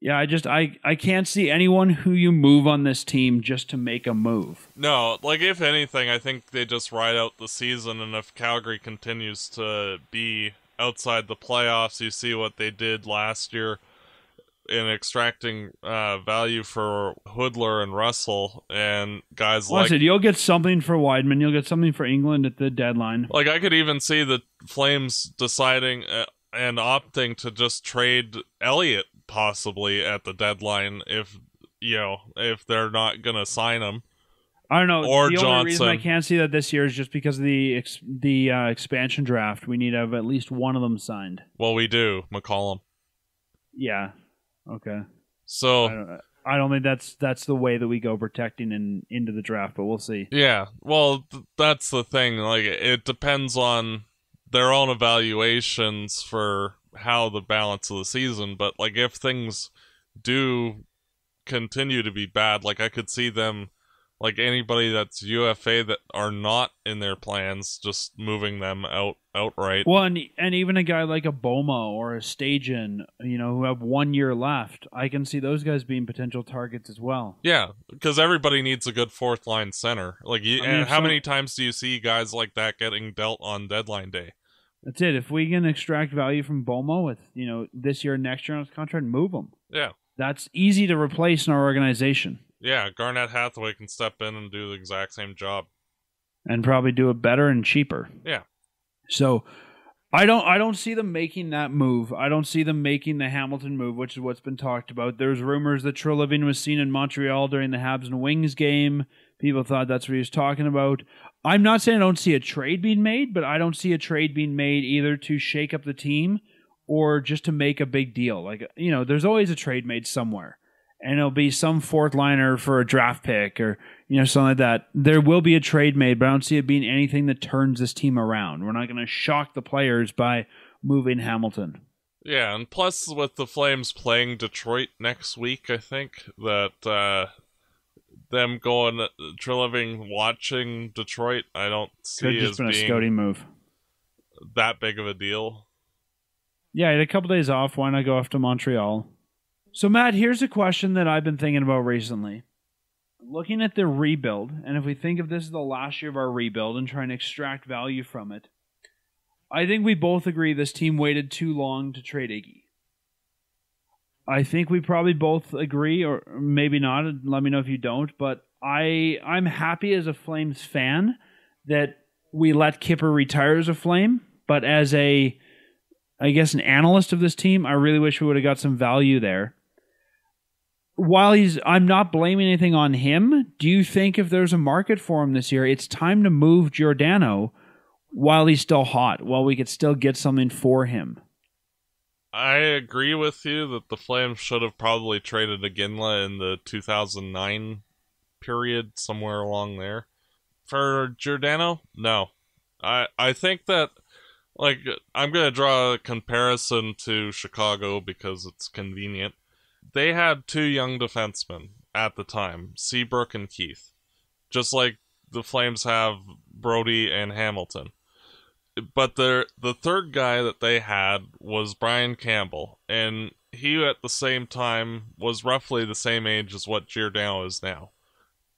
Yeah, I just I I can't see anyone who you move on this team just to make a move. no, like, if anything, I think they just ride out the season, and if Calgary continues to be outside the playoffs, you see what they did last year in extracting uh, value for Hudler and Russell and guys Well, like said you'll get something for Wideman, you'll get something for Engelland at the deadline. like I could even see the Flames deciding uh, and opting to just trade Elliott possibly at the deadline if you know if they're not gonna sign him. I don't know. Or the only reason I can't see that this year is just because of the ex- the uh, expansion draft. We need to have at least one of them signed. Well, we do McCollum. Yeah. Okay. So I don't, I don't think that's that's the way that we go protecting in into the draft, but we'll see. Yeah, well, th- that's the thing. Like, it depends on their own evaluations for how the balance of the season. But like, if things do continue to be bad, like I could see them, like anybody that's UFA that are not in their plans, just moving them out outright. Well, and, and even a guy like a Bouma or a Stajan, you know, who have one year left, I can see those guys being potential targets as well. Yeah, because everybody needs a good fourth line center. Like, you, I eh, mean, and how some- many times do you see guys like that getting dealt on deadline day? That's it. If we can extract value from Bouma with you know this year, and next year on his contract, move him. Yeah. That's easy to replace in our organization. Yeah, Garnet Hathaway can step in and do the exact same job. and probably do it better and cheaper. Yeah. So I don't I don't see them making that move. I don't see them making the Hamilton move, which is what's been talked about. There's rumors that Treliving was seen in Montreal during the Habs and Wings game. People thought that's what he was talking about. I'm not saying I don't see a trade being made, but I don't see a trade being made either to shake up the team or just to make a big deal. Like you know, there's always a trade made somewhere. And it'll be some fourth liner for a draft pick or you know, something like that. There will be a trade made, but I don't see it being anything that turns this team around. We're not going to shock the players by moving Hamilton. Yeah, and plus with the Flames playing Detroit next week, I think that uh them going Treliving watching Detroit, I don't see Could as been a being scouting move. that big of a deal. Yeah, he had a couple days off. Why not go off to Montreal? So, Matt, here's a question that I've been thinking about recently. Looking at the rebuild, and if we think of this as the last year of our rebuild and trying to extract value from it, I think we both agree this team waited too long to trade Iggy. I think we probably both agree, or maybe not. Let me know if you don't. But I, I'm happy as a Flames fan that we let Kipper retire as a Flame. But as a, I guess, an analyst of this team, I really wish we would have got some value there. While he's, I'm not blaming anything on him. Do you think if there's a market for him this year, it's time to move Giordano while he's still hot, while we could still get something for him? I agree with you that the Flames should have probably traded Iginla in the 2009 period, somewhere along there. For Giordano, no. I I think that like I'm gonna draw a comparison to Chicago because it's convenient. They had two young defensemen at the time, Seabrook and Keith, just like the Flames have Brodie and Hamilton. But the the third guy that they had was Brian Campbell, and he at the same time was roughly the same age as what Giordano is now,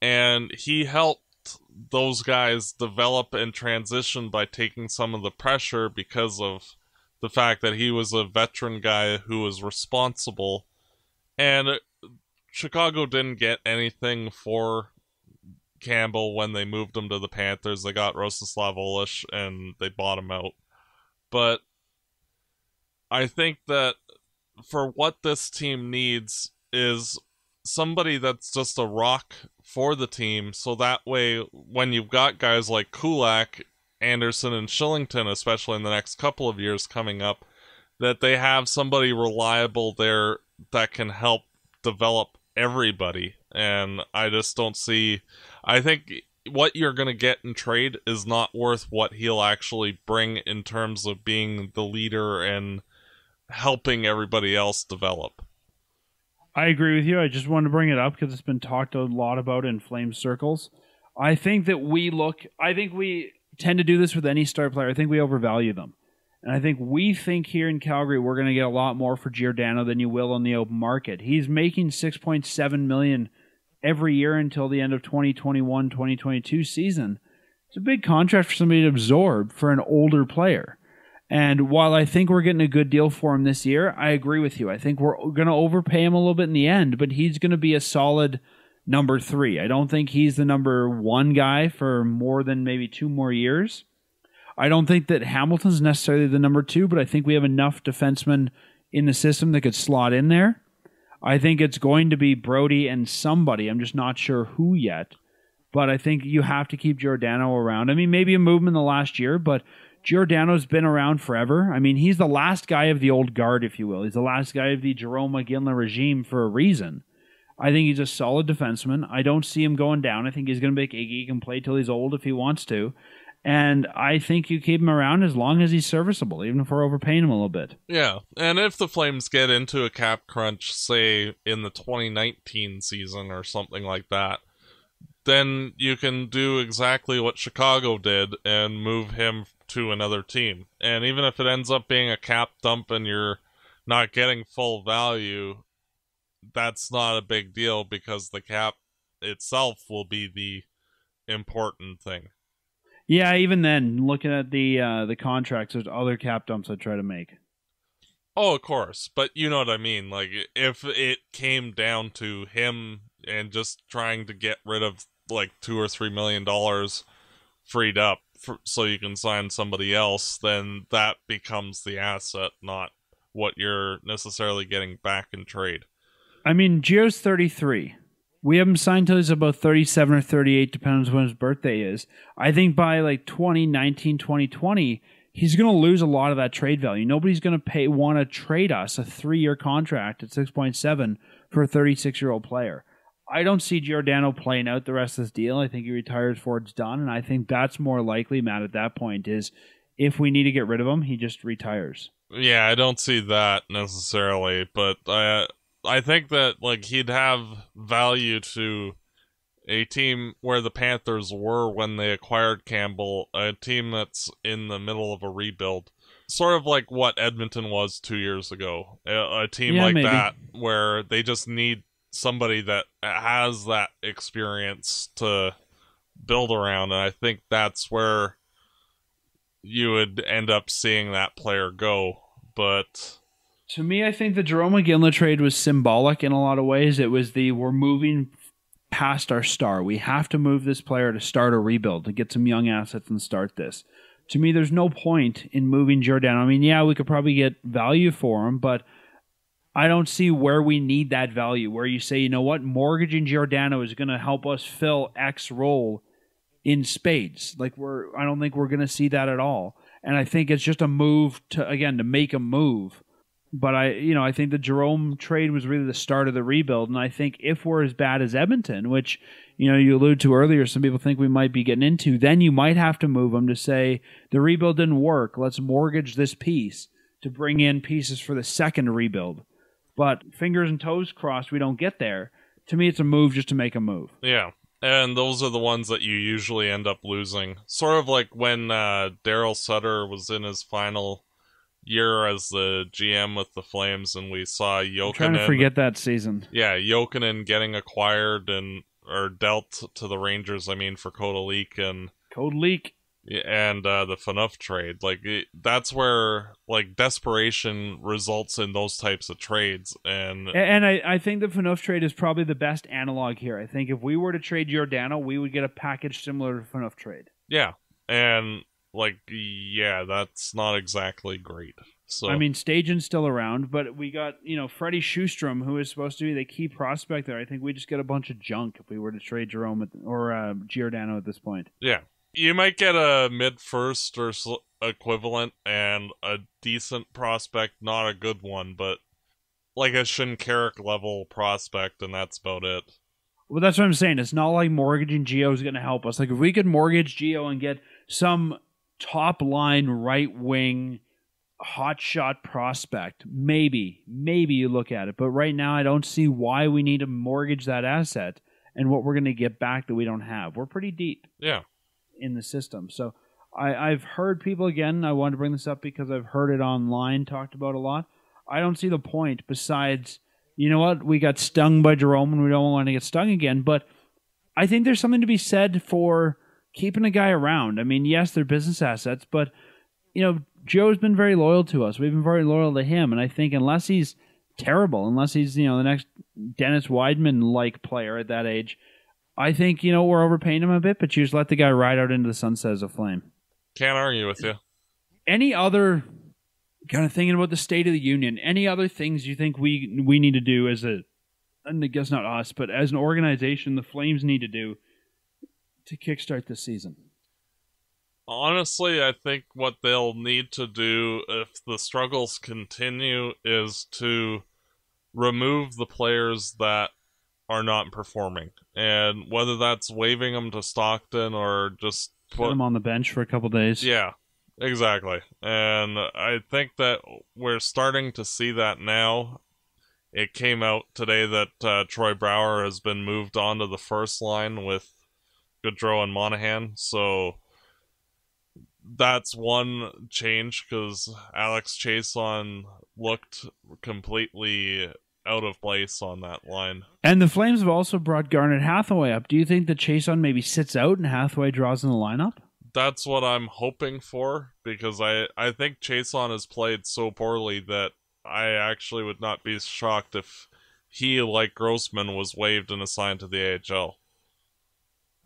and he helped those guys develop and transition by taking some of the pressure because of the fact that he was a veteran guy who was responsible, and Chicago didn't get anything for Campbell when they moved him to the Panthers. They got Rostislav Olesz and they bought him out. But I think that for what this team needs is somebody that's just a rock for the team so that way when you've got guys like Kulak, Anderson and Shillington, especially in the next couple of years coming up that they have somebody reliable there that can help develop everybody and I just don't see I think what you're going to get in trade is not worth what he'll actually bring in terms of being the leader and helping everybody else develop. I agree with you. I just wanted to bring it up because it's been talked a lot about in flame circles. I think that we look, I think we tend to do this with any star player. I think we overvalue them. And I think we think here in Calgary we're going to get a lot more for Giordano than you will on the open market. He's making 6.7 million every year until the end of 2021 2022 season. It's a big contract for somebody to absorb for an older player. And while I think we're getting a good deal for him this year, I agree with you. I think we're going to overpay him a little bit in the end, but he's going to be a solid number three. I don't think he's the number one guy for more than maybe two more years. I don't think that Hamilton's necessarily the number two, but I think we have enough defensemen in the system that could slot in there. I think it's going to be Brodie and somebody. I'm just not sure who yet. But I think you have to keep Giordano around. I mean, maybe a movement in the last year, but Giordano's been around forever. I mean, he's the last guy of the old guard, if you will. He's the last guy of the Jarome Iginla regime for a reason. I think he's a solid defenseman. I don't see him going down. I think he's going to make Iggy. He can play till he's old if he wants to. And I think you keep him around as long as he's serviceable, even if we're overpaying him a little bit. Yeah, and if the Flames get into a cap crunch, say in the 2019 season or something like that, then you can do exactly what Chicago did and move him to another team. And even if it ends up being a cap dump and you're not getting full value, that's not a big deal because the cap itself will be the important thing. Yeah, even then, looking at the uh, the contracts, there's other cap dumps I try to make. Oh, of course, but you know what I mean. Like if it came down to him and just trying to get rid of like two or three million dollars freed up for, so you can sign somebody else, then that becomes the asset, not what you're necessarily getting back in trade. I mean, Gio's 33. We have him signed till he's about 37 or 38, depends when his birthday is. I think by like 2019, 2020, he's going to lose a lot of that trade value. Nobody's going to pay want to trade us a three year contract at 6.7 for a 36 year old player. I don't see Giordano playing out the rest of this deal. I think he retires before it's done, and I think that's more likely, Matt, at that point, is if we need to get rid of him, he just retires. Yeah, I don't see that necessarily, but I I think that like he'd have value to a team where the Panthers were when they acquired Campbell, a team that's in the middle of a rebuild. Sort of like what Edmonton was two years ago. A, a team Yeah, like maybe. that where they just need somebody that has that experience to build around. And I think that's where you would end up seeing that player go. But To me, I think the Jarome Iginla trade was symbolic in a lot of ways. It was the we're moving past our star. We have to move this player to start a rebuild, to get some young assets and start this. To me, there's no point in moving Giordano. I mean, yeah, we could probably get value for him, but I don't see where we need that value. Where you say, you know what, mortgaging Giordano is going to help us fill X role in spades. Like we're, I don't think we're going to see that at all. And I think it's just a move to again to make a move. But I, you know, I think the Jarome trade was really the start of the rebuild. And I think if we're as bad as Edmonton, which you know you alluded to earlier, some people think we might be getting into, then you might have to move them to say the rebuild didn't work. Let's mortgage this piece to bring in pieces for the second rebuild. But fingers and toes crossed, we don't get there. To me, it's a move just to make a move. Yeah. And those are the ones that you usually end up losing. Sort of like when uh, Darryl Sutter was in his final year as the GM with the Flames, and we saw I'm trying to forget that season. Yeah, Jokinen getting acquired and or dealt to the Rangers. I mean, for Kotalik and Kotalik. and uh, the Phaneuf trade. Like it, that's where like desperation results in those types of trades. And And I, I think the Phaneuf trade is probably the best analog here. I think if we were to trade Giordano, we would get a package similar to Phaneuf trade. Yeah, and like yeah, that's not exactly great. So I mean, Stajan's still around, but we got you know Freddie Sjostrom, who is supposed to be the key prospect there. I think we just get a bunch of junk if we were to trade Jarome at, or uh, Giordano at this point. yeah, you might get a mid first or equivalent and a decent prospect, not a good one, but like a Shinkaruk level prospect, and that's about it. Well, that's what I'm saying. It's not like mortgaging Gio is going to help us. Like if we could mortgage Gio and get some top line right wing hot shot prospect, maybe, maybe you look at it. But right now, I don't see why we need to mortgage that asset and what we're going to get back that we don't have. We're pretty deep Yeah, in the system. So I, I've heard people again. I wanted to bring this up because I've heard it online talked about a lot. I don't see the point besides, you know what, we got stung by Jarome and we don't want to get stung again. But I think there's something to be said for keeping a guy around. I mean, yes, they're business assets, but you know, Joe's been very loyal to us. We've been very loyal to him, and I think unless he's terrible, unless he's you know the next Dennis Wideman like player at that age, I think you know we're overpaying him a bit. But you just let the guy ride out into the sunset as a flame. can't argue with you. Any other kind of thinking about the state of the union? Any other things you think we we need to do as a, and I guess not us, but as an organization, the Flames need to do to kickstart this season? Honestly, I think what they'll need to do if the struggles continue is to remove the players that are not performing. And whether that's waiving them to Stockton or just Put them on the bench for a couple days. Yeah, exactly. And I think that we're starting to see that now. It came out today that uh, Troy Brouwer has been moved onto the first line with Gaudreau and Monahan. So that's one change because Alex Chiasson looked completely out of place on that line. And the Flames have also brought Garnet Hathaway up. Do you think that Chiasson maybe sits out and Hathaway draws in the lineup? that's what I'm hoping for because I I think Chason has played so poorly that I actually would not be shocked if he like Grossmann was waived and assigned to the AHL.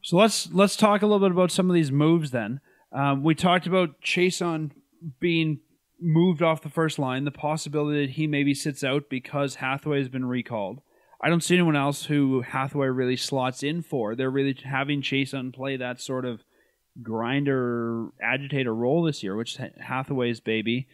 So let's let's talk a little bit about some of these moves. Then um, we talked about Chiasson being moved off the first line, the possibility that he maybe sits out because Hathaway has been recalled. I don't see anyone else who Hathaway really slots in for. They're really having Chiasson play that sort of grinder agitator role this year, which is Hathaway's baby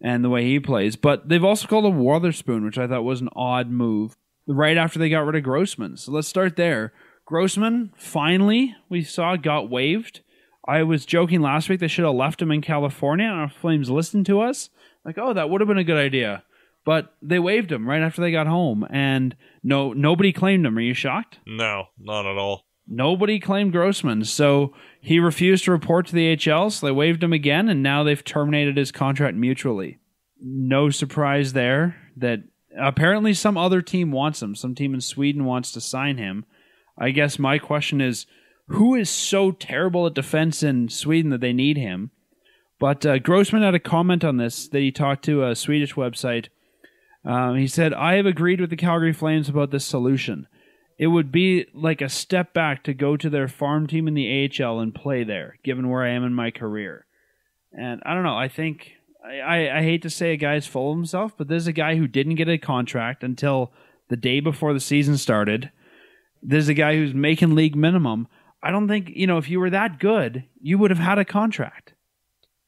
and the way he plays. But they've also called a Wotherspoon, which I thought was an odd move right after they got rid of Grossmann. So let's start there. Grossmann finally we saw got waived. I was joking last week they should have left him in California and our Flames listened to us. Like, oh, that would have been a good idea. But they waived him right after they got home and no nobody claimed him. Are you shocked? No, not at all. Nobody claimed Grossmann, so he refused to report to the HL, so they waived him again, and now they've terminated his contract mutually. No surprise there that apparently some other team wants him. Some team in Sweden wants to sign him. I guess my question is who is so terrible at defense in Sweden that they need him? But uh, Grossmann had a comment on this that he talked to a Swedish website. Um, he said, I have agreed with the Calgary Flames about this solution it would be like a step back to go to their farm team in the AHL and play there, given where I am in my career. And I don't know. I think I, I, hate to say a guy's full of himself, but there's a guy who didn't get a contract until the day before the season started. There's a guy who's making league minimum. I don't think you know if you were that good, you would have had a contract.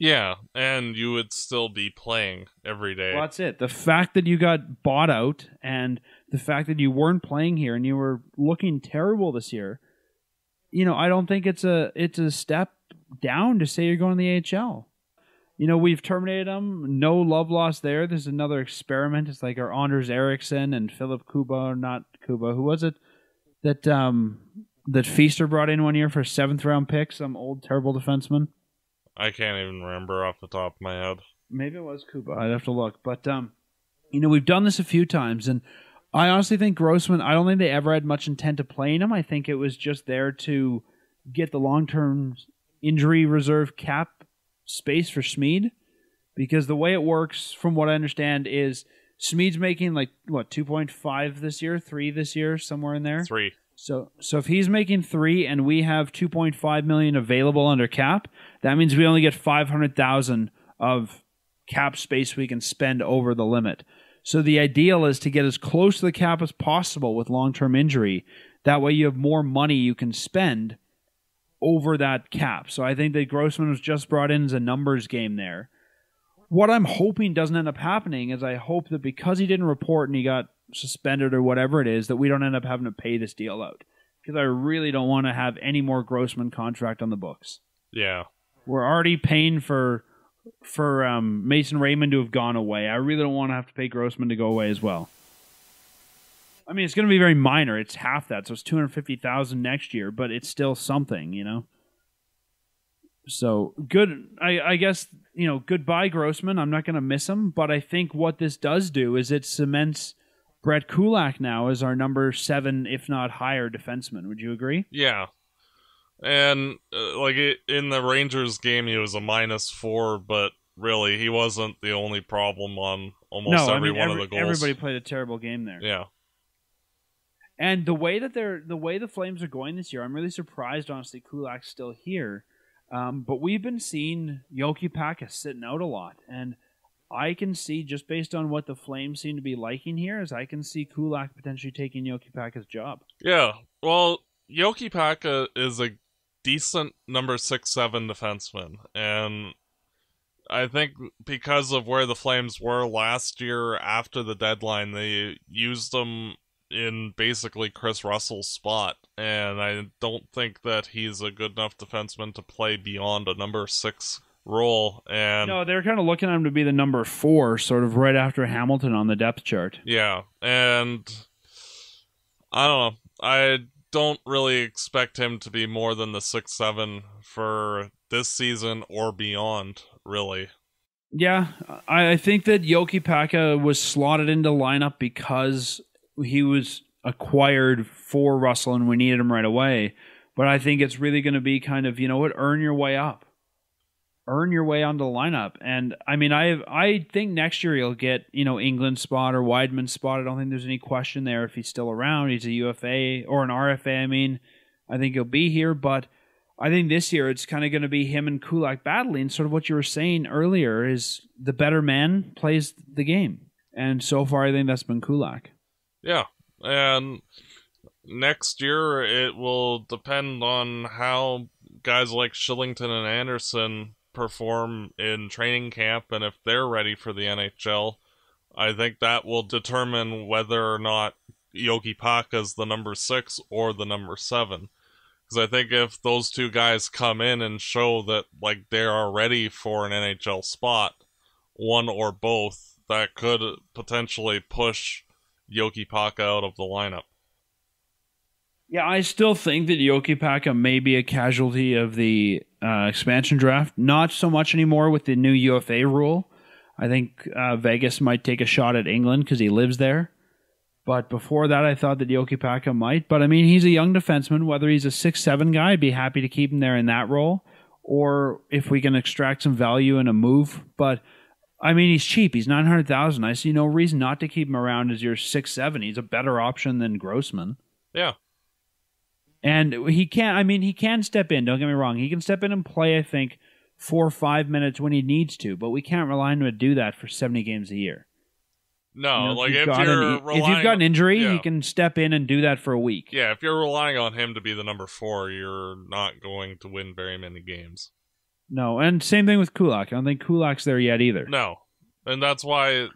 Yeah, and you would still be playing every day. Well, that's it. The fact that you got bought out and the fact that you weren't playing here and you were looking terrible this year, you know, I don't think it's a it's a step down to say you're going to the AHL. You know, we've terminated them. No love lost there. There's another experiment. It's like our Anders Eriksson and Filip Kuba, not Kuba. Who was it that um that Feaster brought in one year for a seventh round pick? Some old terrible defenseman. I can't even remember off the top of my head. Maybe it was Kuba. I'd have to look. But um, you know, we've done this a few times, and I honestly think Grossmann. I don't think they ever had much intent to playing him. I think it was just there to get the long term injury reserve cap space for Smid, because the way it works, from what I understand, is Smid's making like what two point five this year, three this year, somewhere in there. Three. So so if he's making three and we have two point five million available under cap, that means we only get five hundred thousand of cap space we can spend over the limit. So the ideal is to get as close to the cap as possible with long term injury. That way you have more money you can spend over that cap. So I think that Grossmann was just brought in as a numbers game there. What I'm hoping doesn't end up happening is I hope that because he didn't report and he got suspended or whatever it is, that we don't end up having to pay this deal out. Because I really don't want to have any more Grossmann contract on the books. Yeah. We're already paying for for um, Mason Raymond to have gone away. I really don't want to have to pay Grossmann to go away as well. I mean, it's going to be very minor. It's half that, so it's two hundred fifty thousand next year, but it's still something, you know. So good. I, I guess you know goodbye Grossmann. I'm not going to miss him, but I think what this does do is it cements Brett Kulak now as our number seven, if not higher, defenseman. Would you agree? Yeah. And uh, like it, in the Rangers game, he was a minus four, but really he wasn't the only problem on almost no, every I mean, one every- of the goals. everybody played a terrible game there. Yeah. And the way that they're the way the Flames are going this year, I'm really surprised. Honestly, Kulak's still here, um, but we've been seeing Jokipakka sitting out a lot, and I can see just based on what the Flames seem to be liking here, is I can see Kulak potentially taking Jokipakka's job. Yeah. Well, Jokipakka is a decent number six seven defenseman, and I think because of where the Flames were last year after the deadline, they used him in basically Chris Russell's spot, and I don't think that he's a good enough defenseman to play beyond a number six role. And no, they're kind of looking at him to be the number four, sort of right after Hamilton on the depth chart. Yeah, and I don't know. I don't really expect him to be more than the six seven for this season or beyond. Really, Yeah, I, I think that Jokipakka was slotted into lineup because he was acquired for Russell and we needed him right away. But I think it's really going to be kind of, you know what, earn your way up. Earn your way onto the lineup. And I mean, I I think next year he'll get, you know, Engelland spot or Wideman spot. I don't think there's any question there if he's still around. He's a UFA or an RFA. I mean, I think he'll be here. But I think this year it's kind of going to be him and Kulak battling. Sort of what you were saying earlier is the better man plays the game. And so far, I think that's been Kulak. Yeah. And next year it will depend on how guys like Shillington and Anderson perform in training camp, and if they're ready for the NHL. I think that will determine whether or not Jokipakka Paka's the number six or the number seven. Because I think if those two guys come in and show that like they are ready for an NHL spot, one or both, that could potentially push Jokipakka out of the lineup. Yeah, I still think that Jokipakka may be a casualty of the uh, expansion draft. Not so much anymore with the new UFA rule. I think uh, Vegas might take a shot at Engelland because he lives there. But before that, I thought that Jokipakka might. But I mean, he's a young defenseman. Whether he's a six-seven guy, I'd be happy to keep him there in that role. Or if we can extract some value in a move. But I mean, he's cheap. He's nine hundred thousand. I see no reason not to keep him around as your six-seven. He's a better option than Grossmann. Yeah. And he can't. I mean he can step in, don't get me wrong. He can step in and play, I think, four or five minutes when he needs to, but we can't rely on him to do that for seventy games a year. No, You know, like you've if you're an- if relying, you've got an injury, yeah. he can step in and do that for a week. yeah, if you're relying on him to be the number four, you're not going to win very many games. No, and same thing with Kulak. I don't think Kulak's there yet either. No, and that's why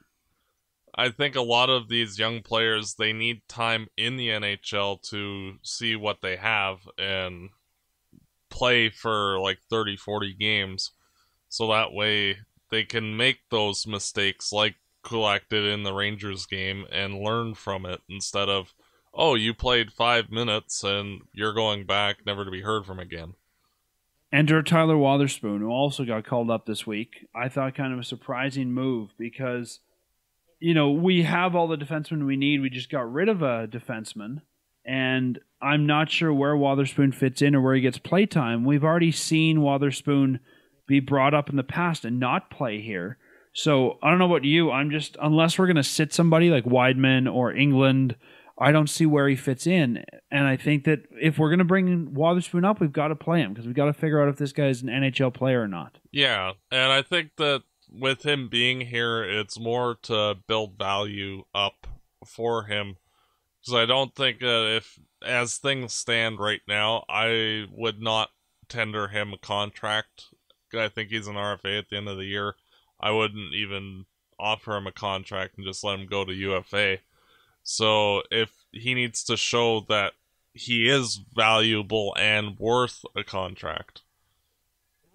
I think a lot of these young players they need time in the NHL to see what they have and play for like 30 40 games so that way they can make those mistakes like Kulak did in the Rangers game and learn from it instead of oh you played 5 minutes and you're going back never to be heard from again. Enter Tyler Wotherspoon, who also got called up this week. I thought kind of a surprising move because, you know, we have all the defensemen we need. We just got rid of a defenseman, and I'm not sure where Wotherspoon fits in or where he gets playtime. We've already seen Wotherspoon be brought up in the past and not play here. So I don't know about you. I'm just unless we're gonna sit somebody like Wideman or Engelland, I don't see where he fits in. And I think that if we're gonna bring Wotherspoon up, we've got to play him because we've got to figure out if this guy is an NHL player or not. Yeah, and I think that with him being here, it's more to build value up for him. Because I don't think that if, as things stand right now, I would not tender him a contract. I think he's an RFA at the end of the year. I wouldn't even offer him a contract and just let him go to UFA. So if he needs to show that he is valuable and worth a contract.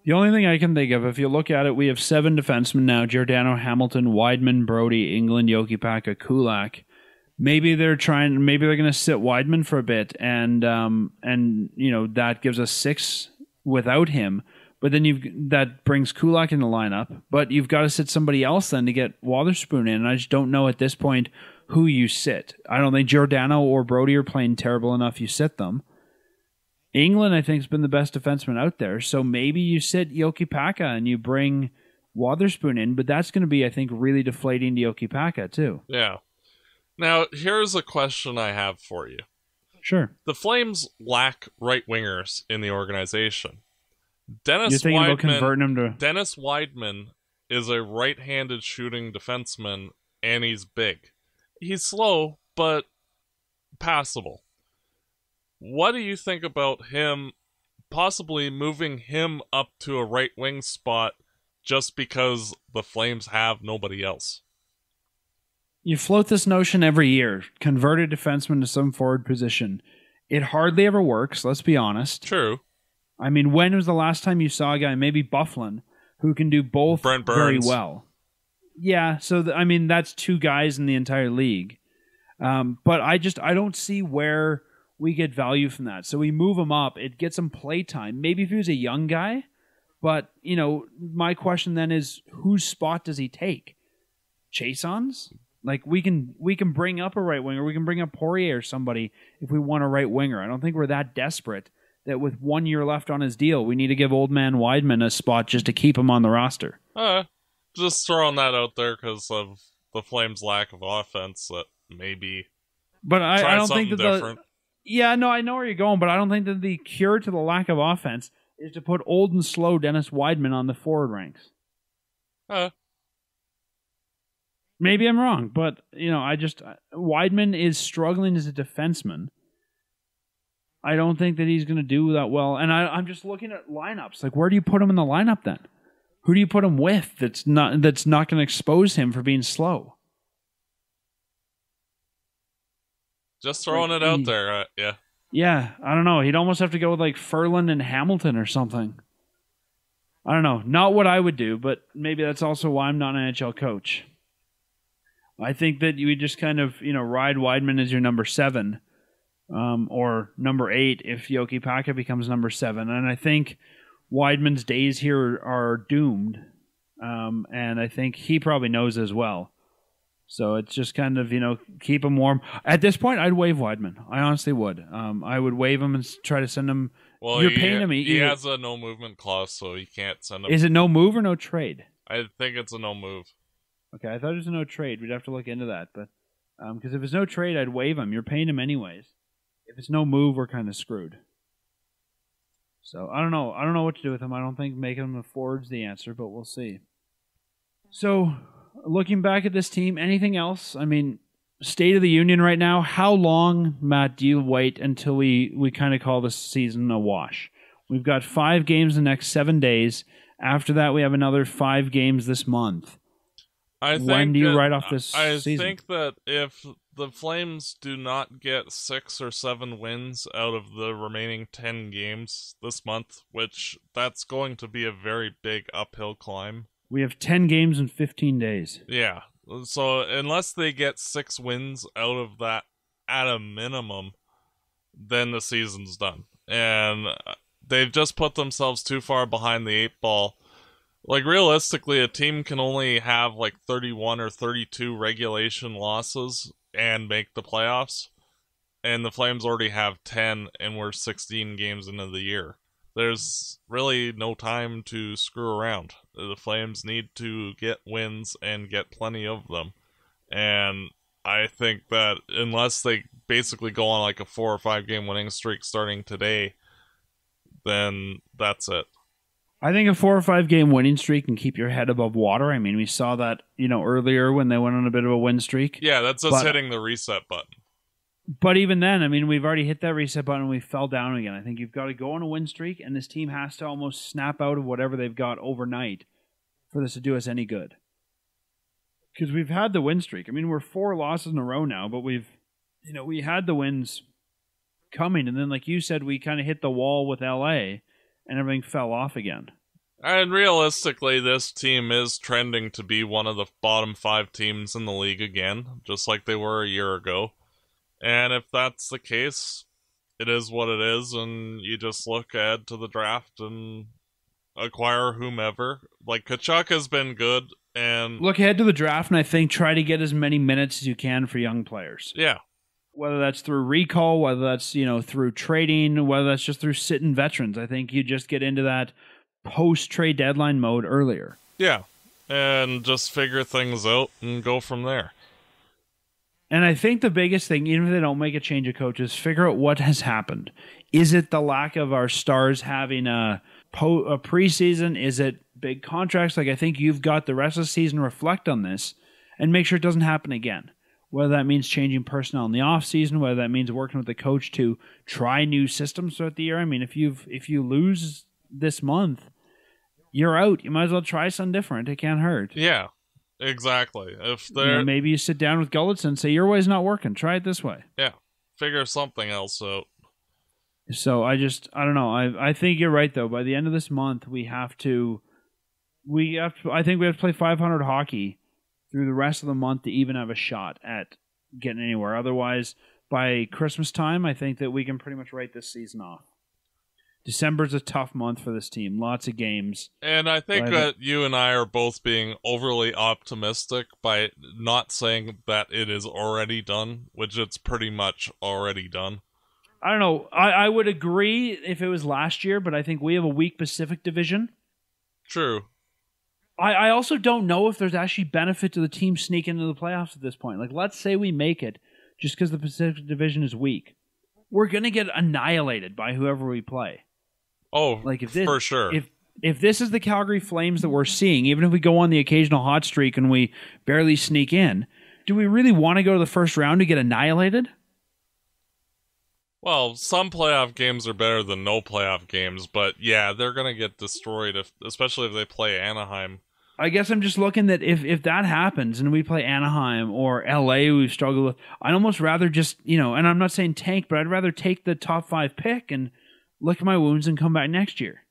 The only thing I can think of, if you look at it, we have seven defensemen now: Giordano, Hamilton, Wideman, Brodie, Engelland, Jokipakka, Kulak. Maybe they're trying. Maybe they're going to sit Wideman for a bit, and um, and you know that gives us six without him. But then you've that brings Kulak in the lineup. But you've got to sit somebody else then to get Wotherspoon in. And I just don't know at this point who you sit. I don't think Giordano or Brodie are playing terrible enough. You sit them. Engelland, I think, has been the best defenseman out there. So maybe you sit Jokipakka and you bring Wotherspoon in, but that's going to be, I think, really deflating to Jokipakka, too. Yeah. Now, here's a question I have for you. Sure. The Flames lack right wingers in the organization. Dennis You're thinking about Wideman, to. Dennis Wideman is a right-handed shooting defenseman, and he's big. He's slow, but passable. What do you think about him possibly moving him up to a right wing spot just because the Flames have nobody else? You float this notion every year. Convert a defenseman to some forward position. It hardly ever works. Let's be honest. True. I mean, when was the last time you saw a guy, maybe Byfuglien, who can do both Brent very well? Yeah, so th- I mean, that's two guys in the entire league. Um, but I just I don't see where we get value from that. So we move him up. It gets him play time. Maybe if he was a young guy, but you know, my question then is, whose spot does he take? Chiasson's? Like we can we can bring up a right winger, we can bring up Poirier or somebody if we want a right winger. I don't think we're that desperate that with one year left on his deal, we need to give old man Wideman a spot just to keep him on the roster. Uh, just throwing that out there because of the Flames' lack of offense. That maybe But I, try I don't think that different. the yeah no I know where you're going, but I don't think that the cure to the lack of offense is to put old and slow Dennis Wideman on the forward ranks. Uh, Maybe I'm wrong, but you know I just Wideman is struggling as a defenseman. I don't think that he's going to do that well, and I, I'm just looking at lineups. Like, where do you put him in the lineup then? Who do you put him with? That's not that's not going to expose him for being slow. just throwing Like, it out he- there. Uh, yeah. Yeah, I don't know. He'd almost have to go with like Ferland and Hamilton or something. I don't know. Not what I would do, but maybe that's also why I'm not an NHL coach. I think that you would just kind of, you know, ride Wideman as your number seven, um, or number eight if Jokipakka becomes number seven. And I think Wideman's days here are doomed. Um, and I think he probably knows as well. So it's just kind of, you know, keep him warm. At this point, I'd waive Wideman. I honestly would. Um, I would waive him and try to send him. Well, You're he, paying him He either- has a no movement clause, so he can't send him. Is it no move or no trade? I think it's a no move. Okay, I thought it was a no trade. We'd have to look into that. But because if it's no trade, I'd waive him. You're paying him anyways. If it's no move, we're kind of screwed. So I don't know. I don't know what to do with him. I don't think making him a forward's the answer, but we'll see. So looking back at this team, anything else? I mean, state of the union right now. How long, Matt, do you wait until we we kind of call this season a wash? We've got five games the next seven days. After that, we have another five games this month. I think When do you that- write off this I season? think that if the Flames do not get six or seven wins out of the remaining ten games this month, which that's going to be a very big uphill climb. We have 10 games in 15 days. Yeah. So unless they get six wins out of that at a minimum, then the season's done. And uh, they've just put themselves too far behind the eight ball. Like realistically, a team can only have like 31 or 32 regulation losses and make the playoffs. And the Flames already have 10 and we're 16 games into the year. There's really no time to screw around. The Flames need to get wins and get plenty of them. And I think that unless they basically go on like a four or five game winning streak starting today, then that's it. I think a four or five game winning streak can keep your head above water. I mean, we saw that you know earlier when they went on a bit of a win streak. Yeah, that's us But- hitting the reset button. But even then, I mean, we've already hit that reset button and we fell down again. I think you've got to go on a win streak, and this team has to almost snap out of whatever they've got overnight for this to do us any good. Because we've had the win streak. I mean, we're four losses in a row now, but we've, you know, we had the wins coming, and then, like you said, we kind of hit the wall with LA, and everything fell off again. And realistically, this team is trending to be one of the bottom five teams in the league again, just like they were a year ago. And if that's the case, it is what it is, and you just look ahead to the draft and acquire whomever. Like Tkachuk has been good, and Look ahead to the draft, and I think try to get as many minutes as you can for young players. yeah, whether that's through recall, whether that's you know through trading, whether that's just through sitting veterans. I think you just get into that post trade deadline mode earlier. yeah, and just figure things out and go from there. And I think the biggest thing, even if they don't make a change of coaches, figure out what has happened. Is it the lack of our stars having a, po- a preseason? Is it big contracts? Like I think you've got the rest of the season reflect on this and make sure it doesn't happen again. Whether that means changing personnel in the off season, whether that means working with the coach to try new systems throughout the year. I mean, if you've if you lose this month, you're out. You might as well try something different. It can't hurt. Yeah, exactly. If You know, maybe you sit down with Gulutzan and say, Your way's not working. Try it this way. yeah, figure something else out. So I just I don't know. I I think you're right though. By the end of this month, we have to we have to, I think we have to play 500 hockey through the rest of the month to even have a shot at getting anywhere. Otherwise, by Christmas time, I think that we can pretty much write this season off. December's a tough month for this team. Lots of games. And I think that you and I are both being overly optimistic by not saying that it is already done, which it's pretty much already done. I don't know. I, I would agree if it was last year, but I think we have a weak Pacific division. True. I, I also don't know if there's actually benefit to the team sneaking into the playoffs at this point. Like, let's say we make it just because the Pacific Division is weak. We're gonna get annihilated by whoever we play. Oh, Like if this, for sure. If if this is the Calgary Flames that we're seeing, even if we go on the occasional hot streak and we barely sneak in, do we really want to go to the first round to get annihilated? well, some playoff games are better than no playoff games, but yeah, they're gonna get destroyed if, especially if they play Anaheim. I guess I'm just looking that if if that happens and we play Anaheim or LA, we've struggled with, I'd almost rather just you know, and I'm not saying tank, but I'd rather take the top five pick and lick my wounds and come back next year.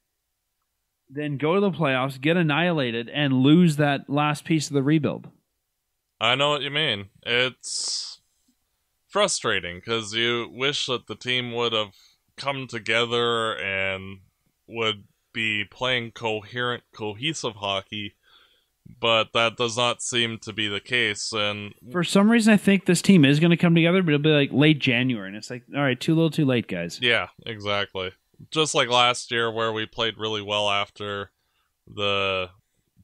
Then go to the playoffs, get annihilated, and lose that last piece of the rebuild. I know what you mean. It's frustrating because you wish that the team would have come together and would be playing coherent, cohesive hockey, but that does not seem to be the case. And For some reason, I think this team is going to come together, but it'll be like late January, and it's like, all right, too little, too late, guys. yeah, exactly. Just like last year, where we played really well after the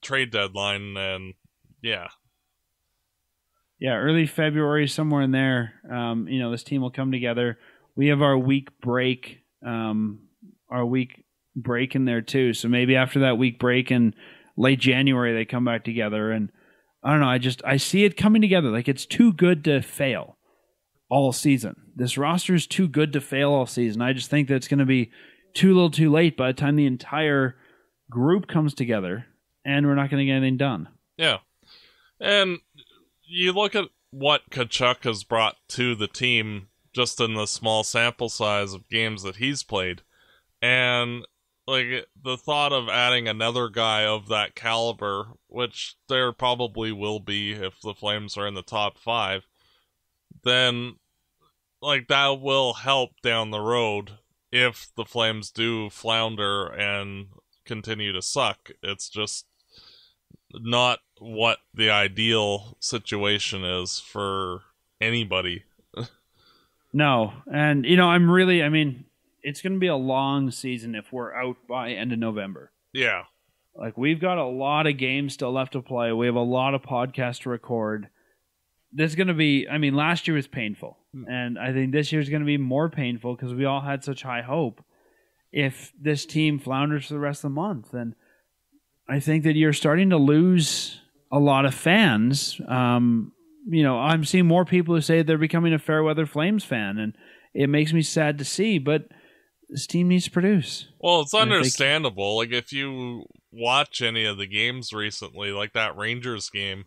trade deadline, and yeah, yeah, early February, somewhere in there, um, you know, this team will come together. We have our week break, um, our week break in there too. So maybe after that week break in late January, they come back together. And I don't know. I just I see it coming together. Like it's too good to fail all season. This roster is too good to fail all season. I just think that it's going to be too little, too late by the time the entire group comes together, and we're not going to get anything done. Yeah. And you look at what Tkachuk has brought to the team just in the small sample size of games that he's played. And like the thought of adding another guy of that caliber, which there probably will be if the Flames are in the top 5, then like that will help down the road if the Flames do flounder and continue to suck. It's just not what the ideal situation is for anybody. No, and you know, I'm really. I mean, it's going to be a long season if we're out by end of November. Yeah. Like we've got a lot of games still left to play. We have a lot of podcasts to record. This is going to be. I mean, last year was painful, and I think this year is going to be more painful because we all had such high hope. if this team flounders for the rest of the month. And I think that you're starting to lose a lot of fans. Um, you know, I'm seeing more people who say they're becoming a Fairweather Flames fan, and it makes me sad to see. But this team needs to produce. Well, it's understandable. Like if you watch any of the games recently, like that Rangers game,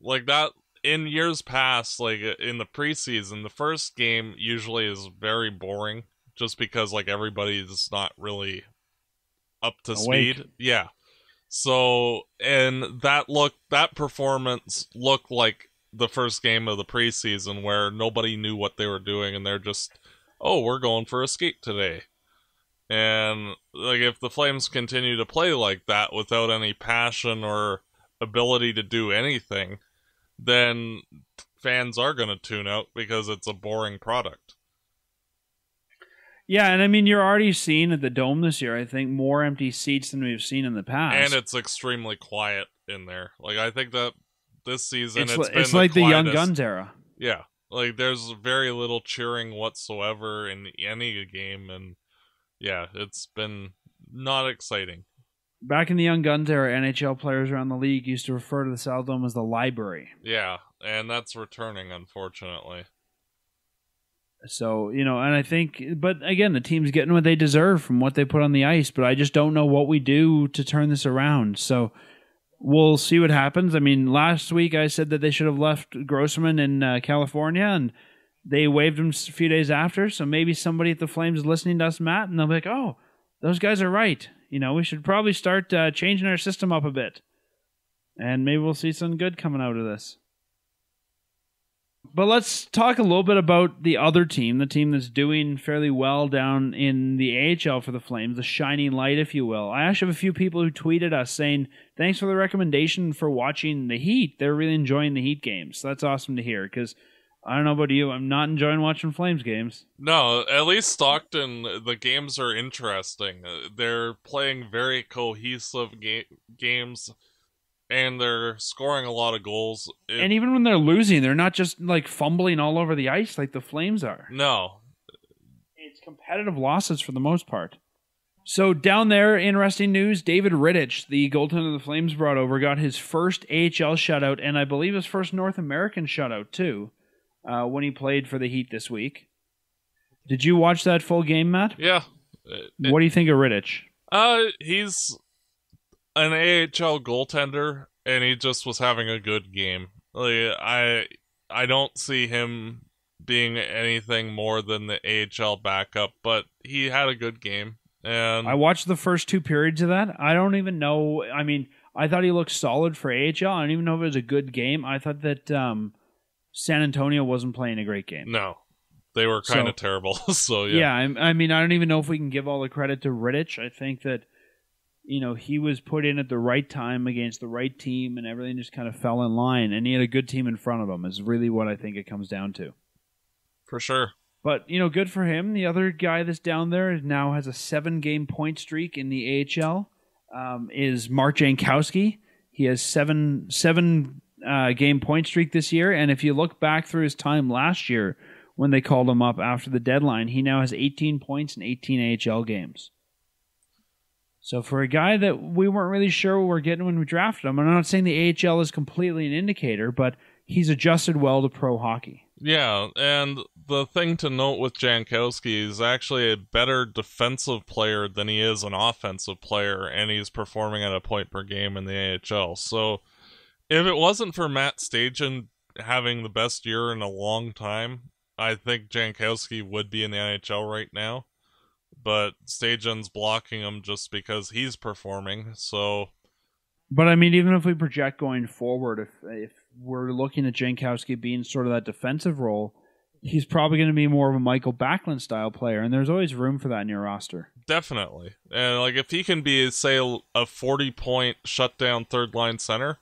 like that in years past, like in the preseason, the first game usually is very boring, just because like everybody's not really up to Awake. speed. Yeah. So and that look that performance looked like the first game of the preseason where nobody knew what they were doing and they're just oh, we're going for a skate today. And like if the Flames continue to play like that without any passion or ability to do anything, then fans are going to tune out because it's a boring product. Yeah, and I mean you're already seeing at the dome this year. I think more empty seats than we've seen in the past. And it's extremely quiet in there. Like I think that this season it's, it's li- been it's like the Young Guns era. Yeah. Like there's very little cheering whatsoever in any game and yeah, it's been not exciting. Back in the Young Guns era, NHL players around the league used to refer to the Saddledome as the library. Yeah, and that's returning unfortunately. So, you know, and I think, but again, the team's getting what they deserve from what they put on the ice, but I just don't know what we do to turn this around. So we'll see what happens. I mean, last week I said that they should have left Grossmann in uh, California and they waived him a few days after. So maybe somebody at the Flames is listening to us, Matt, and they'll be like, oh, those guys are right. You know, we should probably start uh, changing our system up a bit. And maybe we'll see some good coming out of this. But let's talk a little bit about the other team, the team that's doing fairly well down in the AHL for the Flames, the shining light, if you will. I actually have a few people who tweeted us saying, thanks for the recommendation for watching the Heat. They're really enjoying the Heat games. So that's awesome to hear because I don't know about you, I'm not enjoying watching Flames games. No, at least Stockton, the games are interesting. They're playing very cohesive ga- games, and they're scoring a lot of goals. It- And even when they're losing, they're not just like fumbling all over the ice like the Flames are. no, It's competitive losses for the most part. So down there, interesting news: David Rittich, the goaltender of the Flames brought over, got his first AHL shutout, and I believe his first North American shutout too, uh, when he played for the Heat this week. Did you watch that full game, Matt? yeah. It- What do you think of Rittich? uh, he's an AHL goaltender, and he just was having a good game. Like I, I don't see him being anything more than the AHL backup, but he had a good game. And I watched the first two periods of that. I don't even know. I mean, I thought he looked solid for AHL. I don't even know if it was a good game. I thought that um, San Antonio wasn't playing a great game. no, they were kind So- of terrible. so Yeah, I, I mean, I don't even know if we can give all the credit to Rittich. I think that you know he was put in at the right time against the right team, and everything just kind of fell in line. And he had a good team in front of him. Is really what I think it comes down to. for sure. But you know, good for him. The other guy that's down there now has a seven-game point streak in the AHL. Um, is Mark Jankowski. He has seven seven uh, game point streak this year, and if you look back through his time last year when they called him up after the deadline, he now has 18 points in 18 AHL games. So for a guy that we weren't really sure we were getting when we drafted him, and I'm not saying the AHL is completely an indicator, but he's adjusted well to pro hockey. Yeah, and the thing to note with Jankowski is actually a better defensive player than he is an offensive player, and he's performing at a point per game in the AHL. So, if it wasn't for Matt Stajan having the best year in a long time, I think Jankowski would be in the NHL right now. But Stajan's blocking him just because he's performing. So, But I mean, even if we project going forward, if if we're looking at Jankowski being sort of that defensive role, he's probably going to be more of a Mikael Backlund style player, and there's always room for that in your roster. Definitely. And like if he can be say a 40 point shutdown third line center,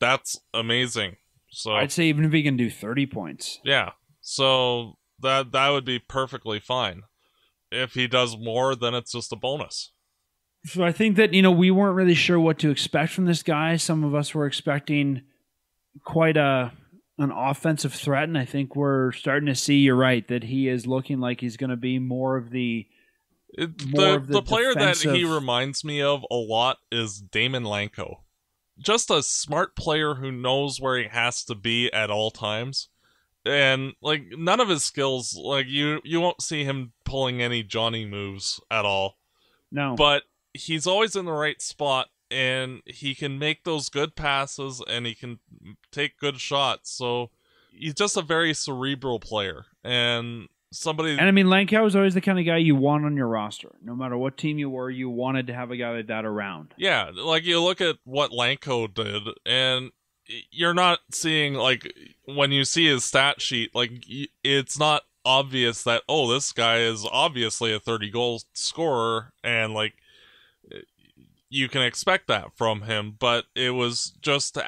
that's amazing. So I'd say even if he can do 30 points. yeah. So that that would be perfectly fine. If he does more, then it's just a bonus. So I think that you know we weren't really sure what to expect from this guy. Some of us were expecting quite a an offensive threat, and I think we're starting to see. You're right that he is looking like he's going to be more of the more the of the the player that he reminds me of a lot is Daymond Langkow. Just a smart player who knows where he has to be at all times. And like none of his skills like you you won't see him pulling any Johnny moves at all. no, But he's always in the right spot and he can make those good passes and he can take good shots. So he's just a very cerebral player and somebody and I mean, Langkow is always the kind of guy you want on your roster. No matter what team you were, you wanted to have a guy like that around. Yeah, like you look at what Langkow did, and you're not seeing like when you see his stat sheet, like it's not obvious that oh, this guy is obviously a 30 goal scorer, and like you can expect that from him. But it was just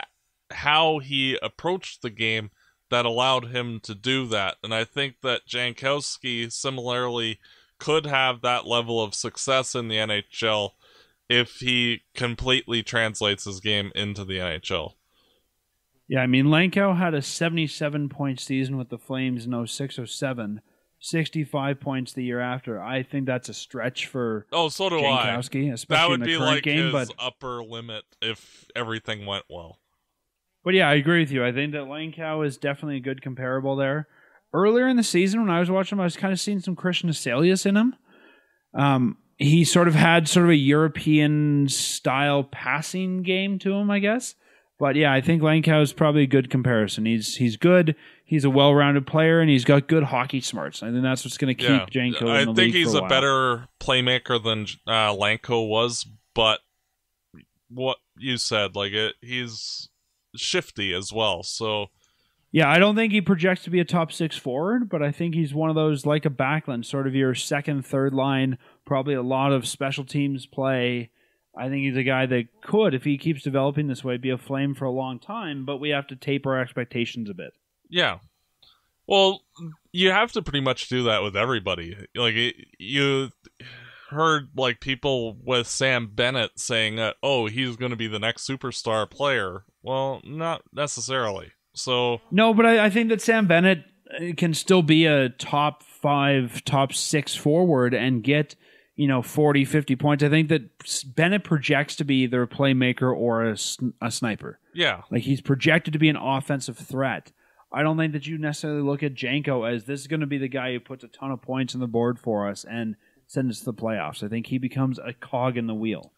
how he approached the game that allowed him to do that, and I think that Jankowski similarly could have that level of success in the NHL if he completely translates his game into the NHL. Yeah, I mean, Langkow had a 77 point season with the Flames in 06 07, 65 points the year after. I think that's a stretch for Oh, so do I. Jankowski, especially That would in the be current like game. his But, upper limit if everything went well. but yeah, I agree with you. I think that Langkow is definitely a good comparable there. Earlier in the season, when I was watching him, I was kind of seeing some Kristian Huselius in him. Um, he sort of had sort of a European style passing game to him, I guess. But yeah, I think Langkow is probably a good comparison. He's he's good. He's a well-rounded player, and he's got good hockey smarts. I think that's what's going to keep Yeah, Janko. I in the back. I think he's a, while. better playmaker than uh, Langkow was, but what you said, like it, he's shifty as well. So Yeah, I don't think he projects to be a top six forward, but I think he's one of those like a Backlund, sort of your second, third line, probably a lot of special teams play. I think he's a guy that could, if he keeps developing this way, be a flame for a long time, but we have to taper our expectations a bit. Yeah. Well, you have to pretty much do that with everybody. Like it, you heard like people with Sam Bennett saying that oh, he's going to be the next superstar player. Well, not necessarily. So, No, but I, I think that Sam Bennett uh, can still be a top five, top six forward and get, you know, 40, 50 points. I think that Bennett projects to be either a playmaker or a, sn- a sniper. yeah. Like he's projected to be an offensive threat. I don't think that you necessarily look at Janko as this is going to be the guy who puts a ton of points on the board for us and sends us to the playoffs. I think he becomes a cog in the wheel.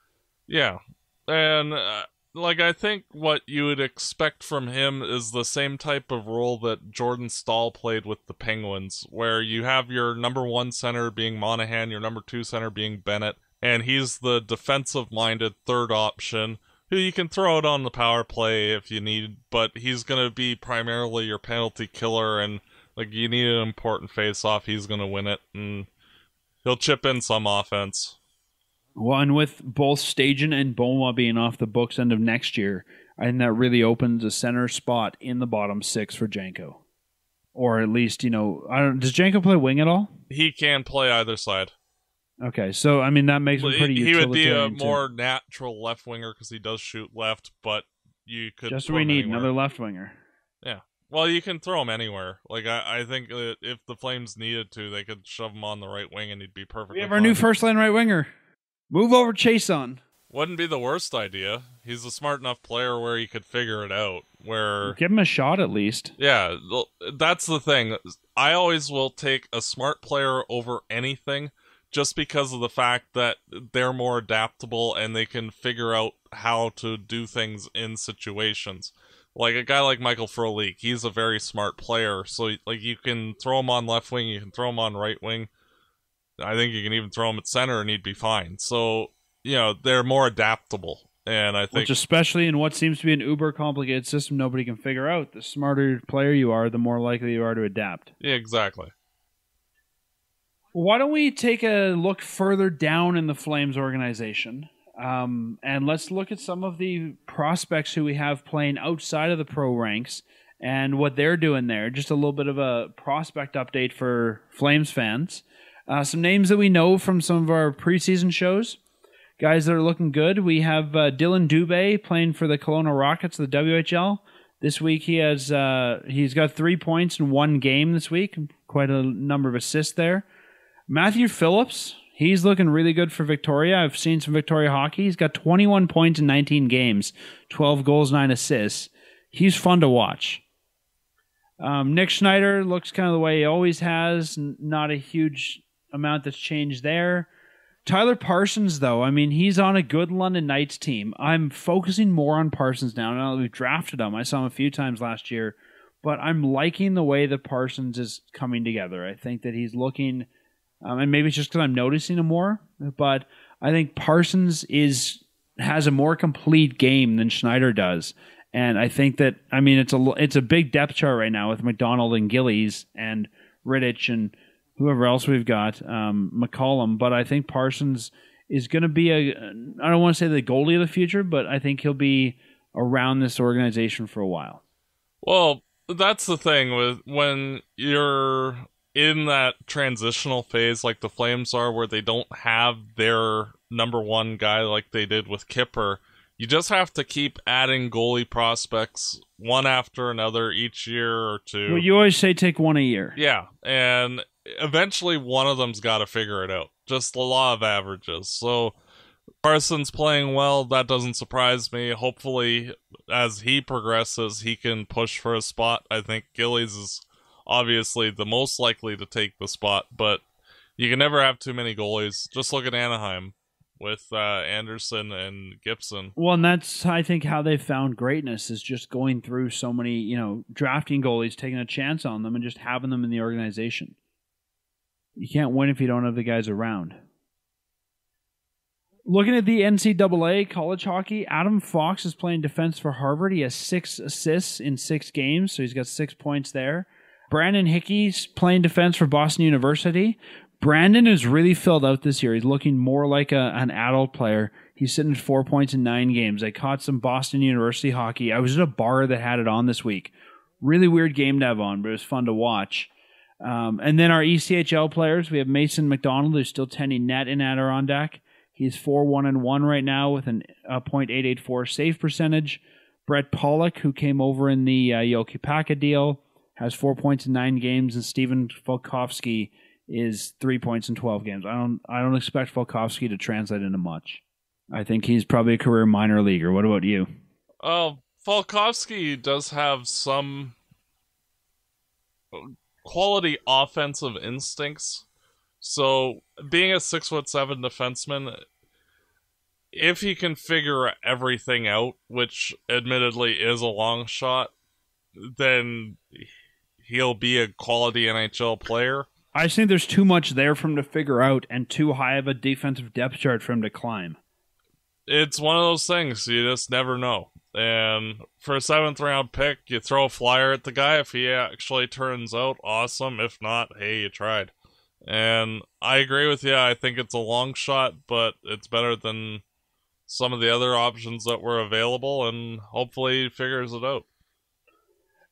Yeah. And uh, like I think what you would expect from him is the same type of role that Jordan Staal played with the Penguins, where you have your number one center being Monahan, your number two center being Bennett, and he's the defensive minded third option who you can throw out on the power play if you need, but he's going to be primarily your penalty killer and like you need an important face off, he's going to win it and he'll chip in some offense. Well, and with both Stajan and Bouma being off the books end of next year, I think that really opens a center spot in the bottom six for Janko. Or at least, you know, I don't. Does Janko play wing at all? He can play either side. Okay, so I mean that makes him pretty. he would be a too. more natural left winger because he does shoot left, but you could Just what we need anywhere. another left winger. Yeah, well, you can throw him anywhere. Like I, I think if the Flames needed to, they could shove him on the right wing and he'd be perfect. We have our new first line right winger. Move over, Chiasson. Wouldn't be the worst idea. He's a smart enough player where he could figure it out. Where Give him a shot at least. Yeah, that's the thing. I always will take a smart player over anything just because of the fact that they're more adaptable and they can figure out how to do things in situations. Like a guy like Michael Frolik, he's a very smart player. So like you can throw him on left wing, you can throw him on right wing. I think you can even throw him at center and he'd be fine. So, you know, they're more adaptable. And I think Which, especially in what seems to be an uber complicated system nobody can figure out, the smarter player you are, the more likely you are to adapt. yeah, exactly. Why don't we take a look further down in the Flames organization? Um, and let's look at some of the prospects who we have playing outside of the pro ranks and what they're doing there. Just a little bit of a prospect update for Flames fans. Uh, some names that we know from some of our preseason shows. Guys that are looking good. We have uh, Dylan Dubé playing for the Kelowna Rockets of the WHL. This week he has uh, he's got three points in one game this week. Quite a number of assists there. Matthew Phillips, He's looking really good for Victoria. I've seen some Victoria hockey. He's got 21 points in 19 games, 12 goals, 9 assists. He's fun to watch. Um, Nick Schneider looks kind of the way he always has. Not a huge amount that's changed there. Tyler Parsons, though, I mean, he's on a good London Knights team. I'm focusing more on Parsons now. Now that we've drafted him, I saw him a few times last year, but I'm liking the way that Parsons is coming together. I think that he's looking, um, and maybe it's just because I'm noticing him more, but I think Parsons is has a more complete game than Schneider does. And I think that I mean it's a it's a big depth chart right now with McDonald and Gillies and Rittich and whoever else we've got, um, McCollum. But I think Parsons is going to be a, I don't want to say the goalie of the future, but I think he'll be around this organization for a while. Well, that's the thing with when you're in that transitional phase like the Flames are, where they don't have their number one guy like they did with Kipper. You just have to keep adding goalie prospects one after another each year or two. Well, you always say take one a year. Yeah, and eventually one of them's got to figure it out. Just the law of averages. So Parsons playing well, that doesn't surprise me. Hopefully, as he progresses, he can push for a spot. I think Gillies is obviously the most likely to take the spot, but you can never have too many goalies. Just look at Anaheim with uh, Anderson and Gibson. Well, and that's I think how they found greatness is just going through so many, you know, drafting goalies, taking a chance on them, and just having them in the organization. You can't win if you don't have the guys around. Looking at the NCAA college hockey, Adam Fox is playing defense for Harvard. He has six assists in six games, so he's got six points there. Brandon Hickey's playing defense for Boston University. Brandon is really filled out this year. He's looking more like a, an adult player. He's sitting at four points in nine games. I caught some Boston University hockey. I was at a bar that had it on this week. Really weird game to have on, but it was fun to watch. Um, and then our ECHL players, we have Mason McDonald, who's still tending net in Adirondack. He's 4 1 and 1 right now with an uh, .884 save percentage. Brett Pollock, who came over in the uh, Jokipakka deal, has four points in nine games, and Steven Falkovsky is three points in 12 games. I don't, I don't expect Falkovsky to translate into much. I think he's probably a career minor leaguer. What about you? Uh, Falkovsky does have some quality offensive instincts. So being a six foot seven defenseman, if he can figure everything out, which admittedly is a long shot, then he'll be a quality NHL player. I think there's too much there for him to figure out and too high of a defensive depth chart for him to climb. It's one of those things you just never know. And for a seventh round pick, you throw a flyer at the guy. If he actually turns out awesome, if not, hey, you tried. And I agree with you. I think it's a long shot, but it's better than some of the other options that were available, and hopefully figures it out.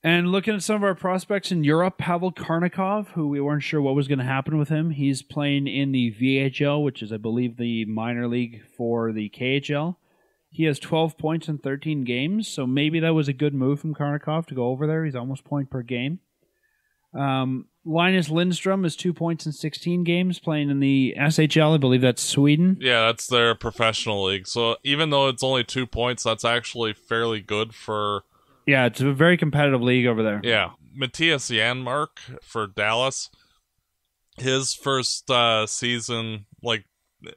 And looking at some of our prospects in Europe, Pavel Karnaukhov, who we weren't sure what was going to happen with him, he's playing in the VHL, which is, I believe, the minor league for the KHL. He has 12 points in 13 games, so maybe that was a good move from Karnaukhov to go over there. He's almost point per game. Um, Linus Lindstrom is two points in 16 games, playing in the SHL. I believe that's Sweden. Yeah, that's their professional league. So even though it's only two points, that's actually fairly good for. Yeah, it's a very competitive league over there. Yeah. Mattias Janmark for Dallas. His first uh, season, like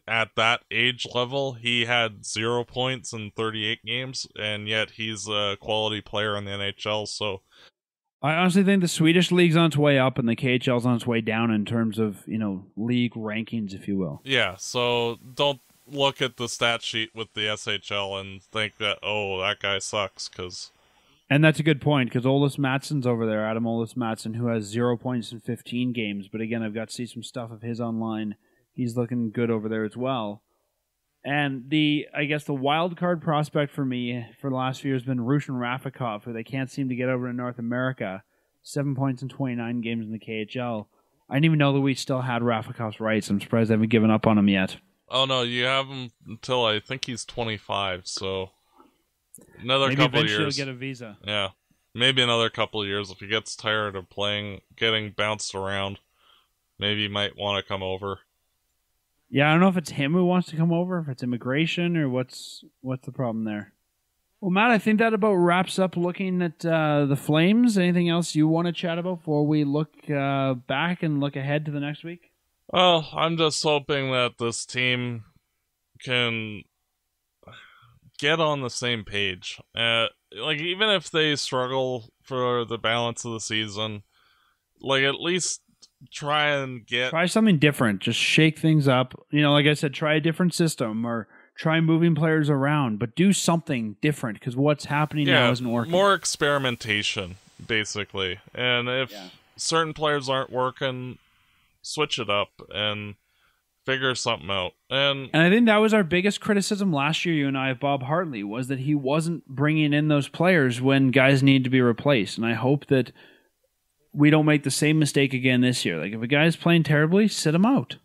at that age level, he had zero points in 38 games, and yet he's a quality player in the NHL. So, I honestly think the Swedish league's on its way up, and the KHL's on its way down in terms of you know league rankings, if you will. Yeah. So don't look at the stat sheet with the SHL and think that oh that guy sucks because. And that's a good point because Ollas Mattsson's over there, Adam Ollas Mattsson, who has zero points in 15 games. But again, I've got to see some stuff of his online he's looking good over there as well. And the I guess the wild card prospect for me for the last few years has been Rushan Rafikov, who they can't seem to get over in North America. Seven points in twenty nine games in the KHL. I didn't even know that we still had Rafikov's rights. I'm surprised they haven't given up on him yet. Oh no, you have him until I think he's twenty five, so another Maybe couple eventually years. he'll get a visa. Yeah, maybe another couple of years if he gets tired of playing, getting bounced around. Maybe he might want to come over. Yeah, I don't know if it's him who wants to come over, if it's immigration, or what's what's the problem there. Well, Matt, I think that about wraps up looking at uh, the Flames. Anything else you want to chat about before we look uh, back and look ahead to the next week? Well, I'm just hoping that this team can get on the same page. Uh, like even if they struggle for the balance of the season, like at least try and get Try something different. Just shake things up. You know, like I said, try a different system or try moving players around, but do something different because what's happening now isn't working. more experimentation basically. And if Yeah. certain players aren't working, switch it up and figure something out. And And I think that was our biggest criticism last year, you and I, of Bob Hartley, was that he wasn't bringing in those players when guys need to be replaced. And I hope that we don't make the same mistake again this year. Like, if a guy's playing terribly, sit him out.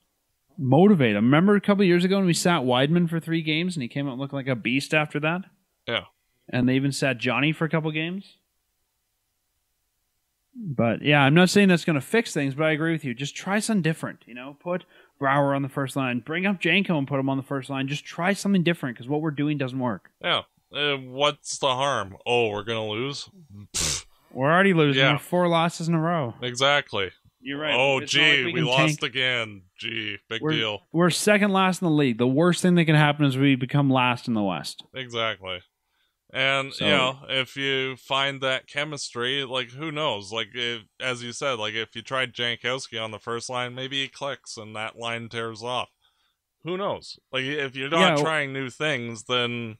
Motivate him. Remember a couple years ago when we sat Wideman for three games and he came out looking like a beast after that? yeah. And they even sat Johnny for a couple games? But yeah, I'm not saying that's going to fix things, but I agree with you. Just try something different. You know, put Brouwer on the first line, bring up Janko and put him on the first line. Just try something different because what we're doing doesn't work. Yeah. Uh, what's the harm? Oh, we're gonna lose. Pfft, We're already losing. Yeah. We're four losses in a row. exactly. You're right. Oh, It's gee, like we, can lost again. Gee, big We're, deal. we're second last in the league. The worst thing that can happen is we become last in the West. Exactly. And So- you know, if you find that chemistry, like who knows? Like if, as you said, like if you tried Jankowski on the first line, maybe he clicks and that line tears off. Who knows? Like if you're not Yeah, trying new things, then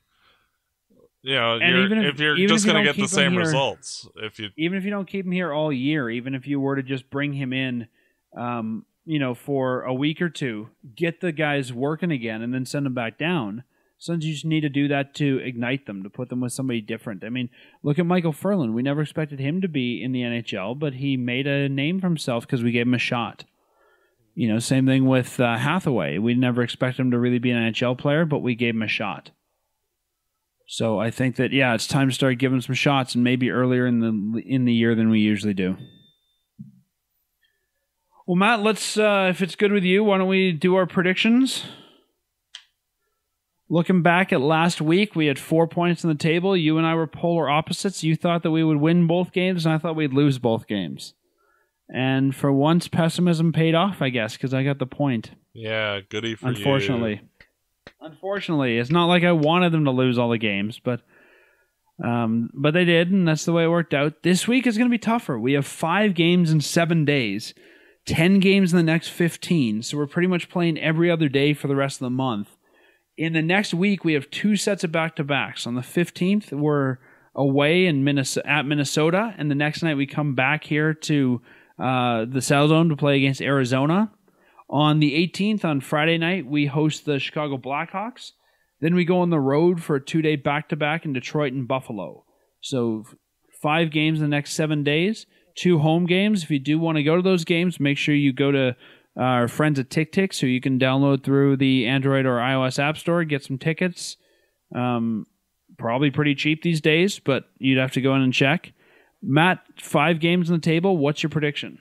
you know, And you're, even if, if- you're even just gonna get the same here- results. If you even if you don't keep him here all year, even if you were to just bring him in, um, you know, for a week or two, get the guys working again, and then send them back down. Sometimes you just need to do that to ignite them, to put them with somebody different. I mean, look at Micheal Ferland. We never expected him to be in the NHL, but he made a name for himself because we gave him a shot. You know, same thing with uh, Hathaway. We never expected him to really be an NHL player, but we gave him a shot. So I think that yeah, it's time to start giving some shots, and maybe earlier in the in the year than we usually do. Well, Matt, let's uh, if it's good with you, why don't we do our predictions? Looking back at last week, we had four points on the table. You and I were polar opposites. You thought that we would win both games, and I thought we'd lose both games. And for once, pessimism paid off, I guess, because I got the point. yeah, goody for you. Unfortunately. Unfortunately, it's not like I wanted them to lose all the games, but um, but they did, and that's the way it worked out. This week is going to be tougher. We have five games in seven days, ten games in the next fifteen, so we're pretty much playing every other day for the rest of the month. In the next week, we have two sets of back to backs. On the fifteenth, we're away in Minnesota at Minnesota, and the next night we come back here to uh, the South Zone to play against Arizona. On the 18th, on Friday night, we host the Chicago Blackhawks. Then we go on the road for a two day back to back in Detroit and Buffalo. So, five games in the next seven days, two home games. If you do want to go to those games, make sure you go to uh, our friends at TickTick so you can download through the Android or iOS App Store, get some tickets. Um, probably pretty cheap these days, but you'd have to go in and check. Matt, five games on the table. What's your prediction?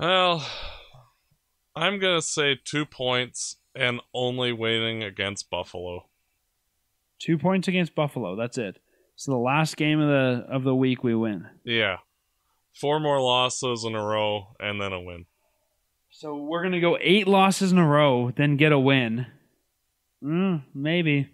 Well, I'm gonna say two points and only winning against Buffalo. Two points against Buffalo. That's it. So the last game of the of the week we win. Yeah. Four more losses in a row and then a win. So we're gonna go eight losses in a row, then get a win. Mm, maybe.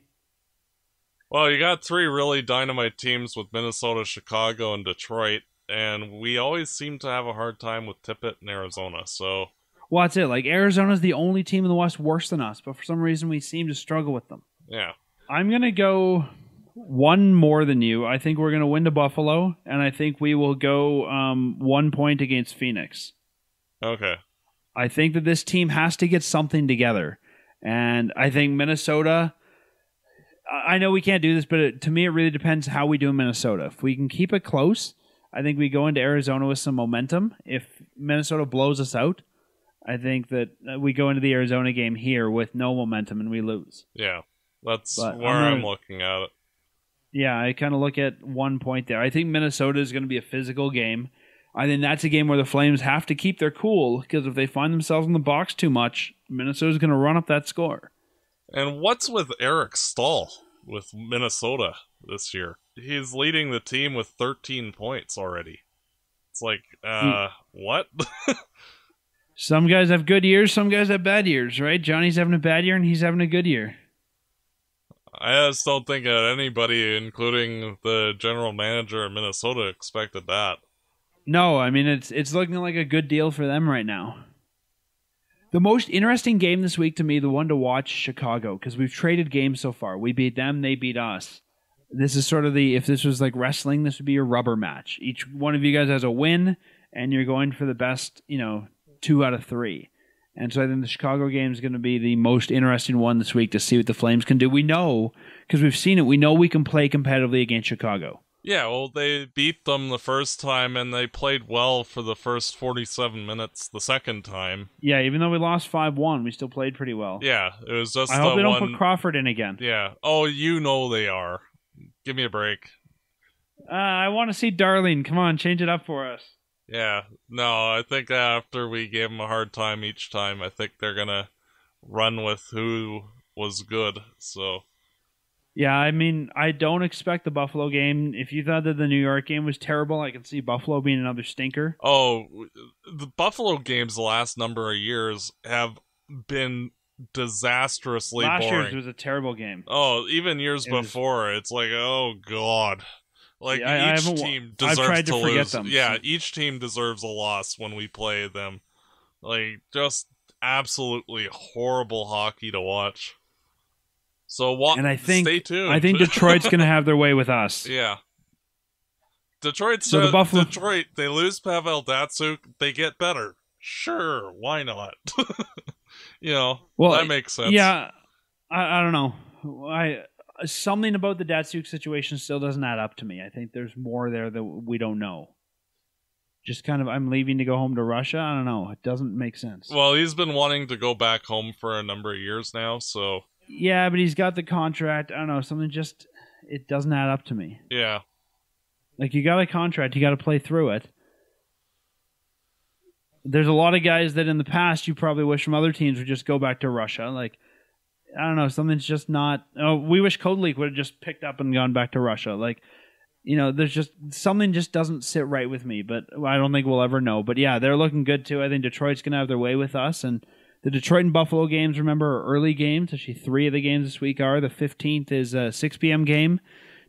Well, you got three really dynamite teams with Minnesota, Chicago, and Detroit, and we always seem to have a hard time with Tippett and Arizona. So, Well, that's it. Like Arizona's the only team in the West worse than us, but for some reason we seem to struggle with them. yeah. I'm gonna go one more than you. I think we're gonna win to Buffalo, and I think we will go um, one point against Phoenix. Okay. I think that this team has to get something together. And I think Minnesota, I know we can't do this, but it, to me, it really depends how we do in Minnesota. If we can keep it close, I think we go into Arizona with some momentum. If Minnesota blows us out, I think that uh, we go into the Arizona game here with no momentum and we lose. Yeah. That's But where I'm I'm, looking at it. Yeah, I kind of look at one point there. I think Minnesota is going to be a physical game. I think that's a game where the Flames have to keep their cool because if they find themselves in the box too much, Minnesota's going to run up that score. And what's with Eric Staal with Minnesota this year? He's leading the team with 13 points already. It's like, uh, what? Some guys have good years, some guys have bad years, right? Johnny's having a bad year and he's having a good year. I just don't think that anybody, including the general manager of Minnesota, expected that. No, I mean it's it's looking like a good deal for them right now. The most interesting game this week to me, the one to watch, Chicago, because we've traded games so far. We beat them, they beat us. This is sort of the if this was like wrestling, this would be a rubber match. Each one of you guys has a win, and you're going for the best, you know, two out of three. And so I think the Chicago game is going to be the most interesting one this week to see what the Flames can do. We know because we've seen it. We know we can play competitively against Chicago. Yeah, well, they beat them the first time, and they played well for the first 47 minutes the second time. Yeah, even though we lost 5 1, we still played pretty well. Yeah, it was just I hope the they don't put Crawford in again. yeah. Oh, you know they are. Give me a break. Uh, I want to see Darling. Come on, change it up for us. Yeah, no, I think after we gave them a hard time each time, I think they're gonna run with who was good. So Yeah, I mean, I don't expect the Buffalo game. If you thought that the New York game was terrible, I can see Buffalo being another stinker. Oh, the Buffalo games the last number of years have been disastrously Last boring. year's was a terrible game. oh, even years It was- before, it's like, oh god. Like Yeah, each team I've deserves tried to forget lose. them. Yeah, each team deserves a loss when we play them. Like just absolutely horrible hockey to watch. So what? And I think stay tuned. I think Detroit's going to have their way with us. Yeah. Detroit. So the Buffalo- Detroit. They lose Pavel Datsyuk. They get better. Sure, why not? you know, Well, that makes sense. Yeah, I, I don't know. I something about the Datsyuk situation still doesn't add up to me. I think there's more there that we don't know. Just kind of, I'm leaving to go home to Russia. I don't know. It doesn't make sense. Well, he's been wanting to go back home for a number of years now, so yeah, but he's got the contract. I don't know. Something just it doesn't add up to me. yeah. Like you got a contract, you got to play through it. There's a lot of guys that in the past you probably wish from other teams would just go back to Russia. Like I don't know, something's just not. Oh, we wish Kotalik would have just picked up and gone back to Russia. Like you know, there's just something just doesn't sit right with me. But I don't think we'll ever know. But yeah, they're looking good too. I think Detroit's gonna have their way with us and. The Detroit and Buffalo games, remember, are early games. Actually, three of the games this week are. The 15th is a 6 p.m. game.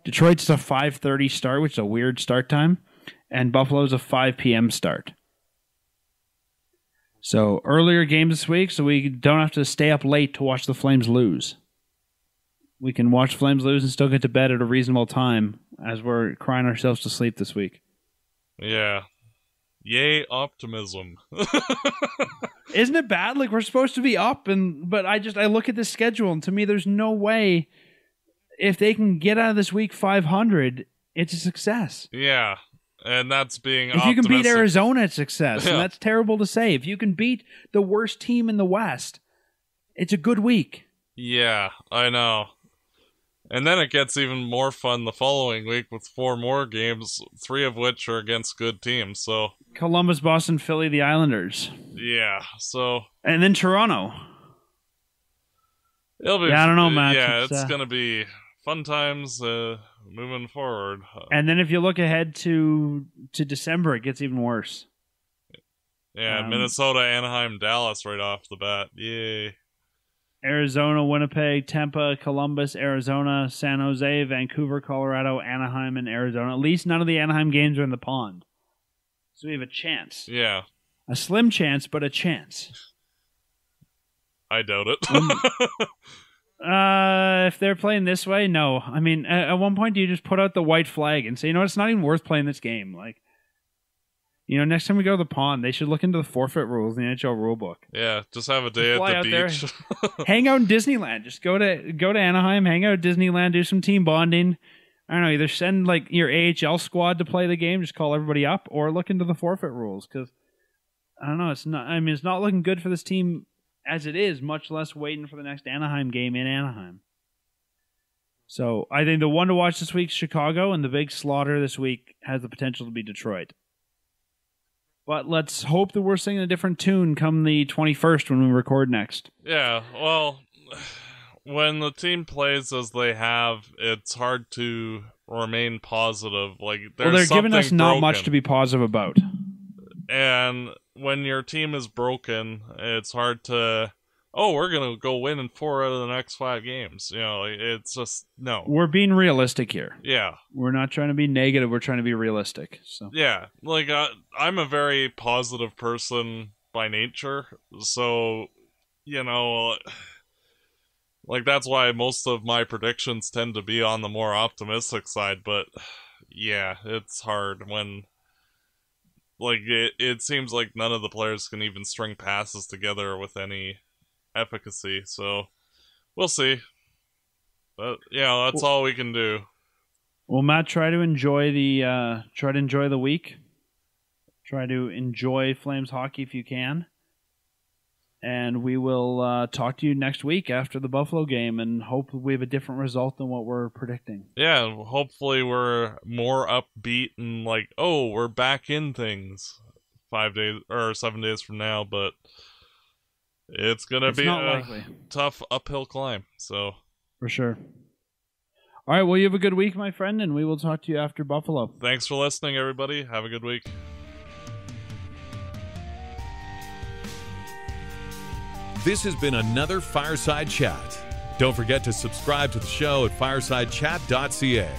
Detroit's a 5:30 start, which is a weird start time, and Buffalo's a 5 p.m. start. So earlier games this week, so we don't have to stay up late to watch the Flames lose. We can watch Flames lose and still get to bed at a reasonable time as we're crying ourselves to sleep this week. Yeah. Yay, optimism. Isn't it bad? Like we're supposed to be up, and but I just I look at this schedule, and to me, there's no way if they can get out of this week 500, it's a success. yeah. And that's being If you can beat. Arizona, it's success. Yeah. And that's terrible to say. If you can beat the worst team in the West, it's a good week. Yeah, I know. And then it gets even more fun the following week with four more games, three of which are against good teams. So, Columbus, Boston, Philly, the Islanders, yeah. So, and then Toronto. it'll be Yeah, I don't know, Matt. Yeah, It's, it's, uh, going to be fun times uh, moving forward. And then if you look ahead to to December, it gets even worse. yeah, um, Minnesota, Anaheim, Dallas right off the bat. Yay. Arizona, Winnipeg, Tampa, Columbus, Arizona, San Jose, Vancouver, Colorado, Anaheim, and Arizona. At least none of the Anaheim games are in the pond. So we have a chance. Yeah, A slim chance, but a chance. I doubt it. Uh, if they're playing this way, no. I mean, at, at one point, do you just put out the white flag and say, you know it's not even worth playing this game? Like, you know, next time we go to the pond, they should look into the forfeit rules in the NHL rulebook. yeah, just have a day at the there. beach. hang out in Disneyland. Just go to go to Anaheim, hang out at Disneyland, do some team bonding. I don't know, either send like your AHL squad to play the game, just call everybody up, or look into the forfeit rules because I don't know. It's not. I mean, it's not looking good for this team as it is. Much less waiting for the next Anaheim game in Anaheim. So I think the one to watch this week is Chicago, and the big slaughter this week has the potential to be Detroit. But let's hope that we're singing a different tune come the 21st when we record next. Yeah, well, when the team plays as they have, it's hard to remain positive. Like, there's well, they're giving us not much to be positive about. and when your team is broken, it's hard to. Oh, we're gonna go win in four out of the next five games. You know, it's just no. We're being realistic here. Yeah, We're not trying to be negative. We're trying to be realistic. So yeah. Like uh, I'm a very positive person by nature, so you know, like that's why most of my predictions tend to be on the more optimistic side. But yeah, it's hard when like it. It seems like none of the players can even string passes together with any efficacy. So we'll see. But yeah, that's all we can do. Well, Matt, try to enjoy the uh, try to enjoy the week. Try to enjoy Flames hockey if you can, and we will uh, talk to you next week after the Buffalo game, and hope we have a different result than what we're predicting. Yeah, hopefully we're more upbeat and like, oh, we're back in things five days or seven days from now, but it's gonna It's be a likely tough uphill climb. So for sure. All right, well, you have a good week, my friend, and we will talk to you after Buffalo. thanks for listening, everybody. Have a good week. This has been another Fireside Chat. Don't forget to subscribe to the show at firesidechat.ca.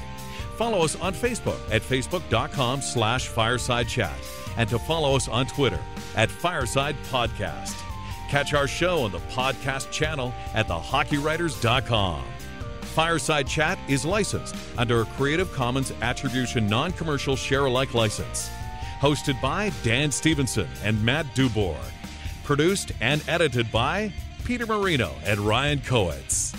Follow us on Facebook at facebook.com slash fireside chat and to follow us on Twitter at Fireside Podcast. Catch our show on the podcast channel at thehockeywriters.com. Fireside Chat is licensed under a Creative Commons Attribution Non Commercial Share Alike license. Hosted by Dan Stevenson and Matt Dubourg. Produced and edited by Peter Marino and Ryan Coetz.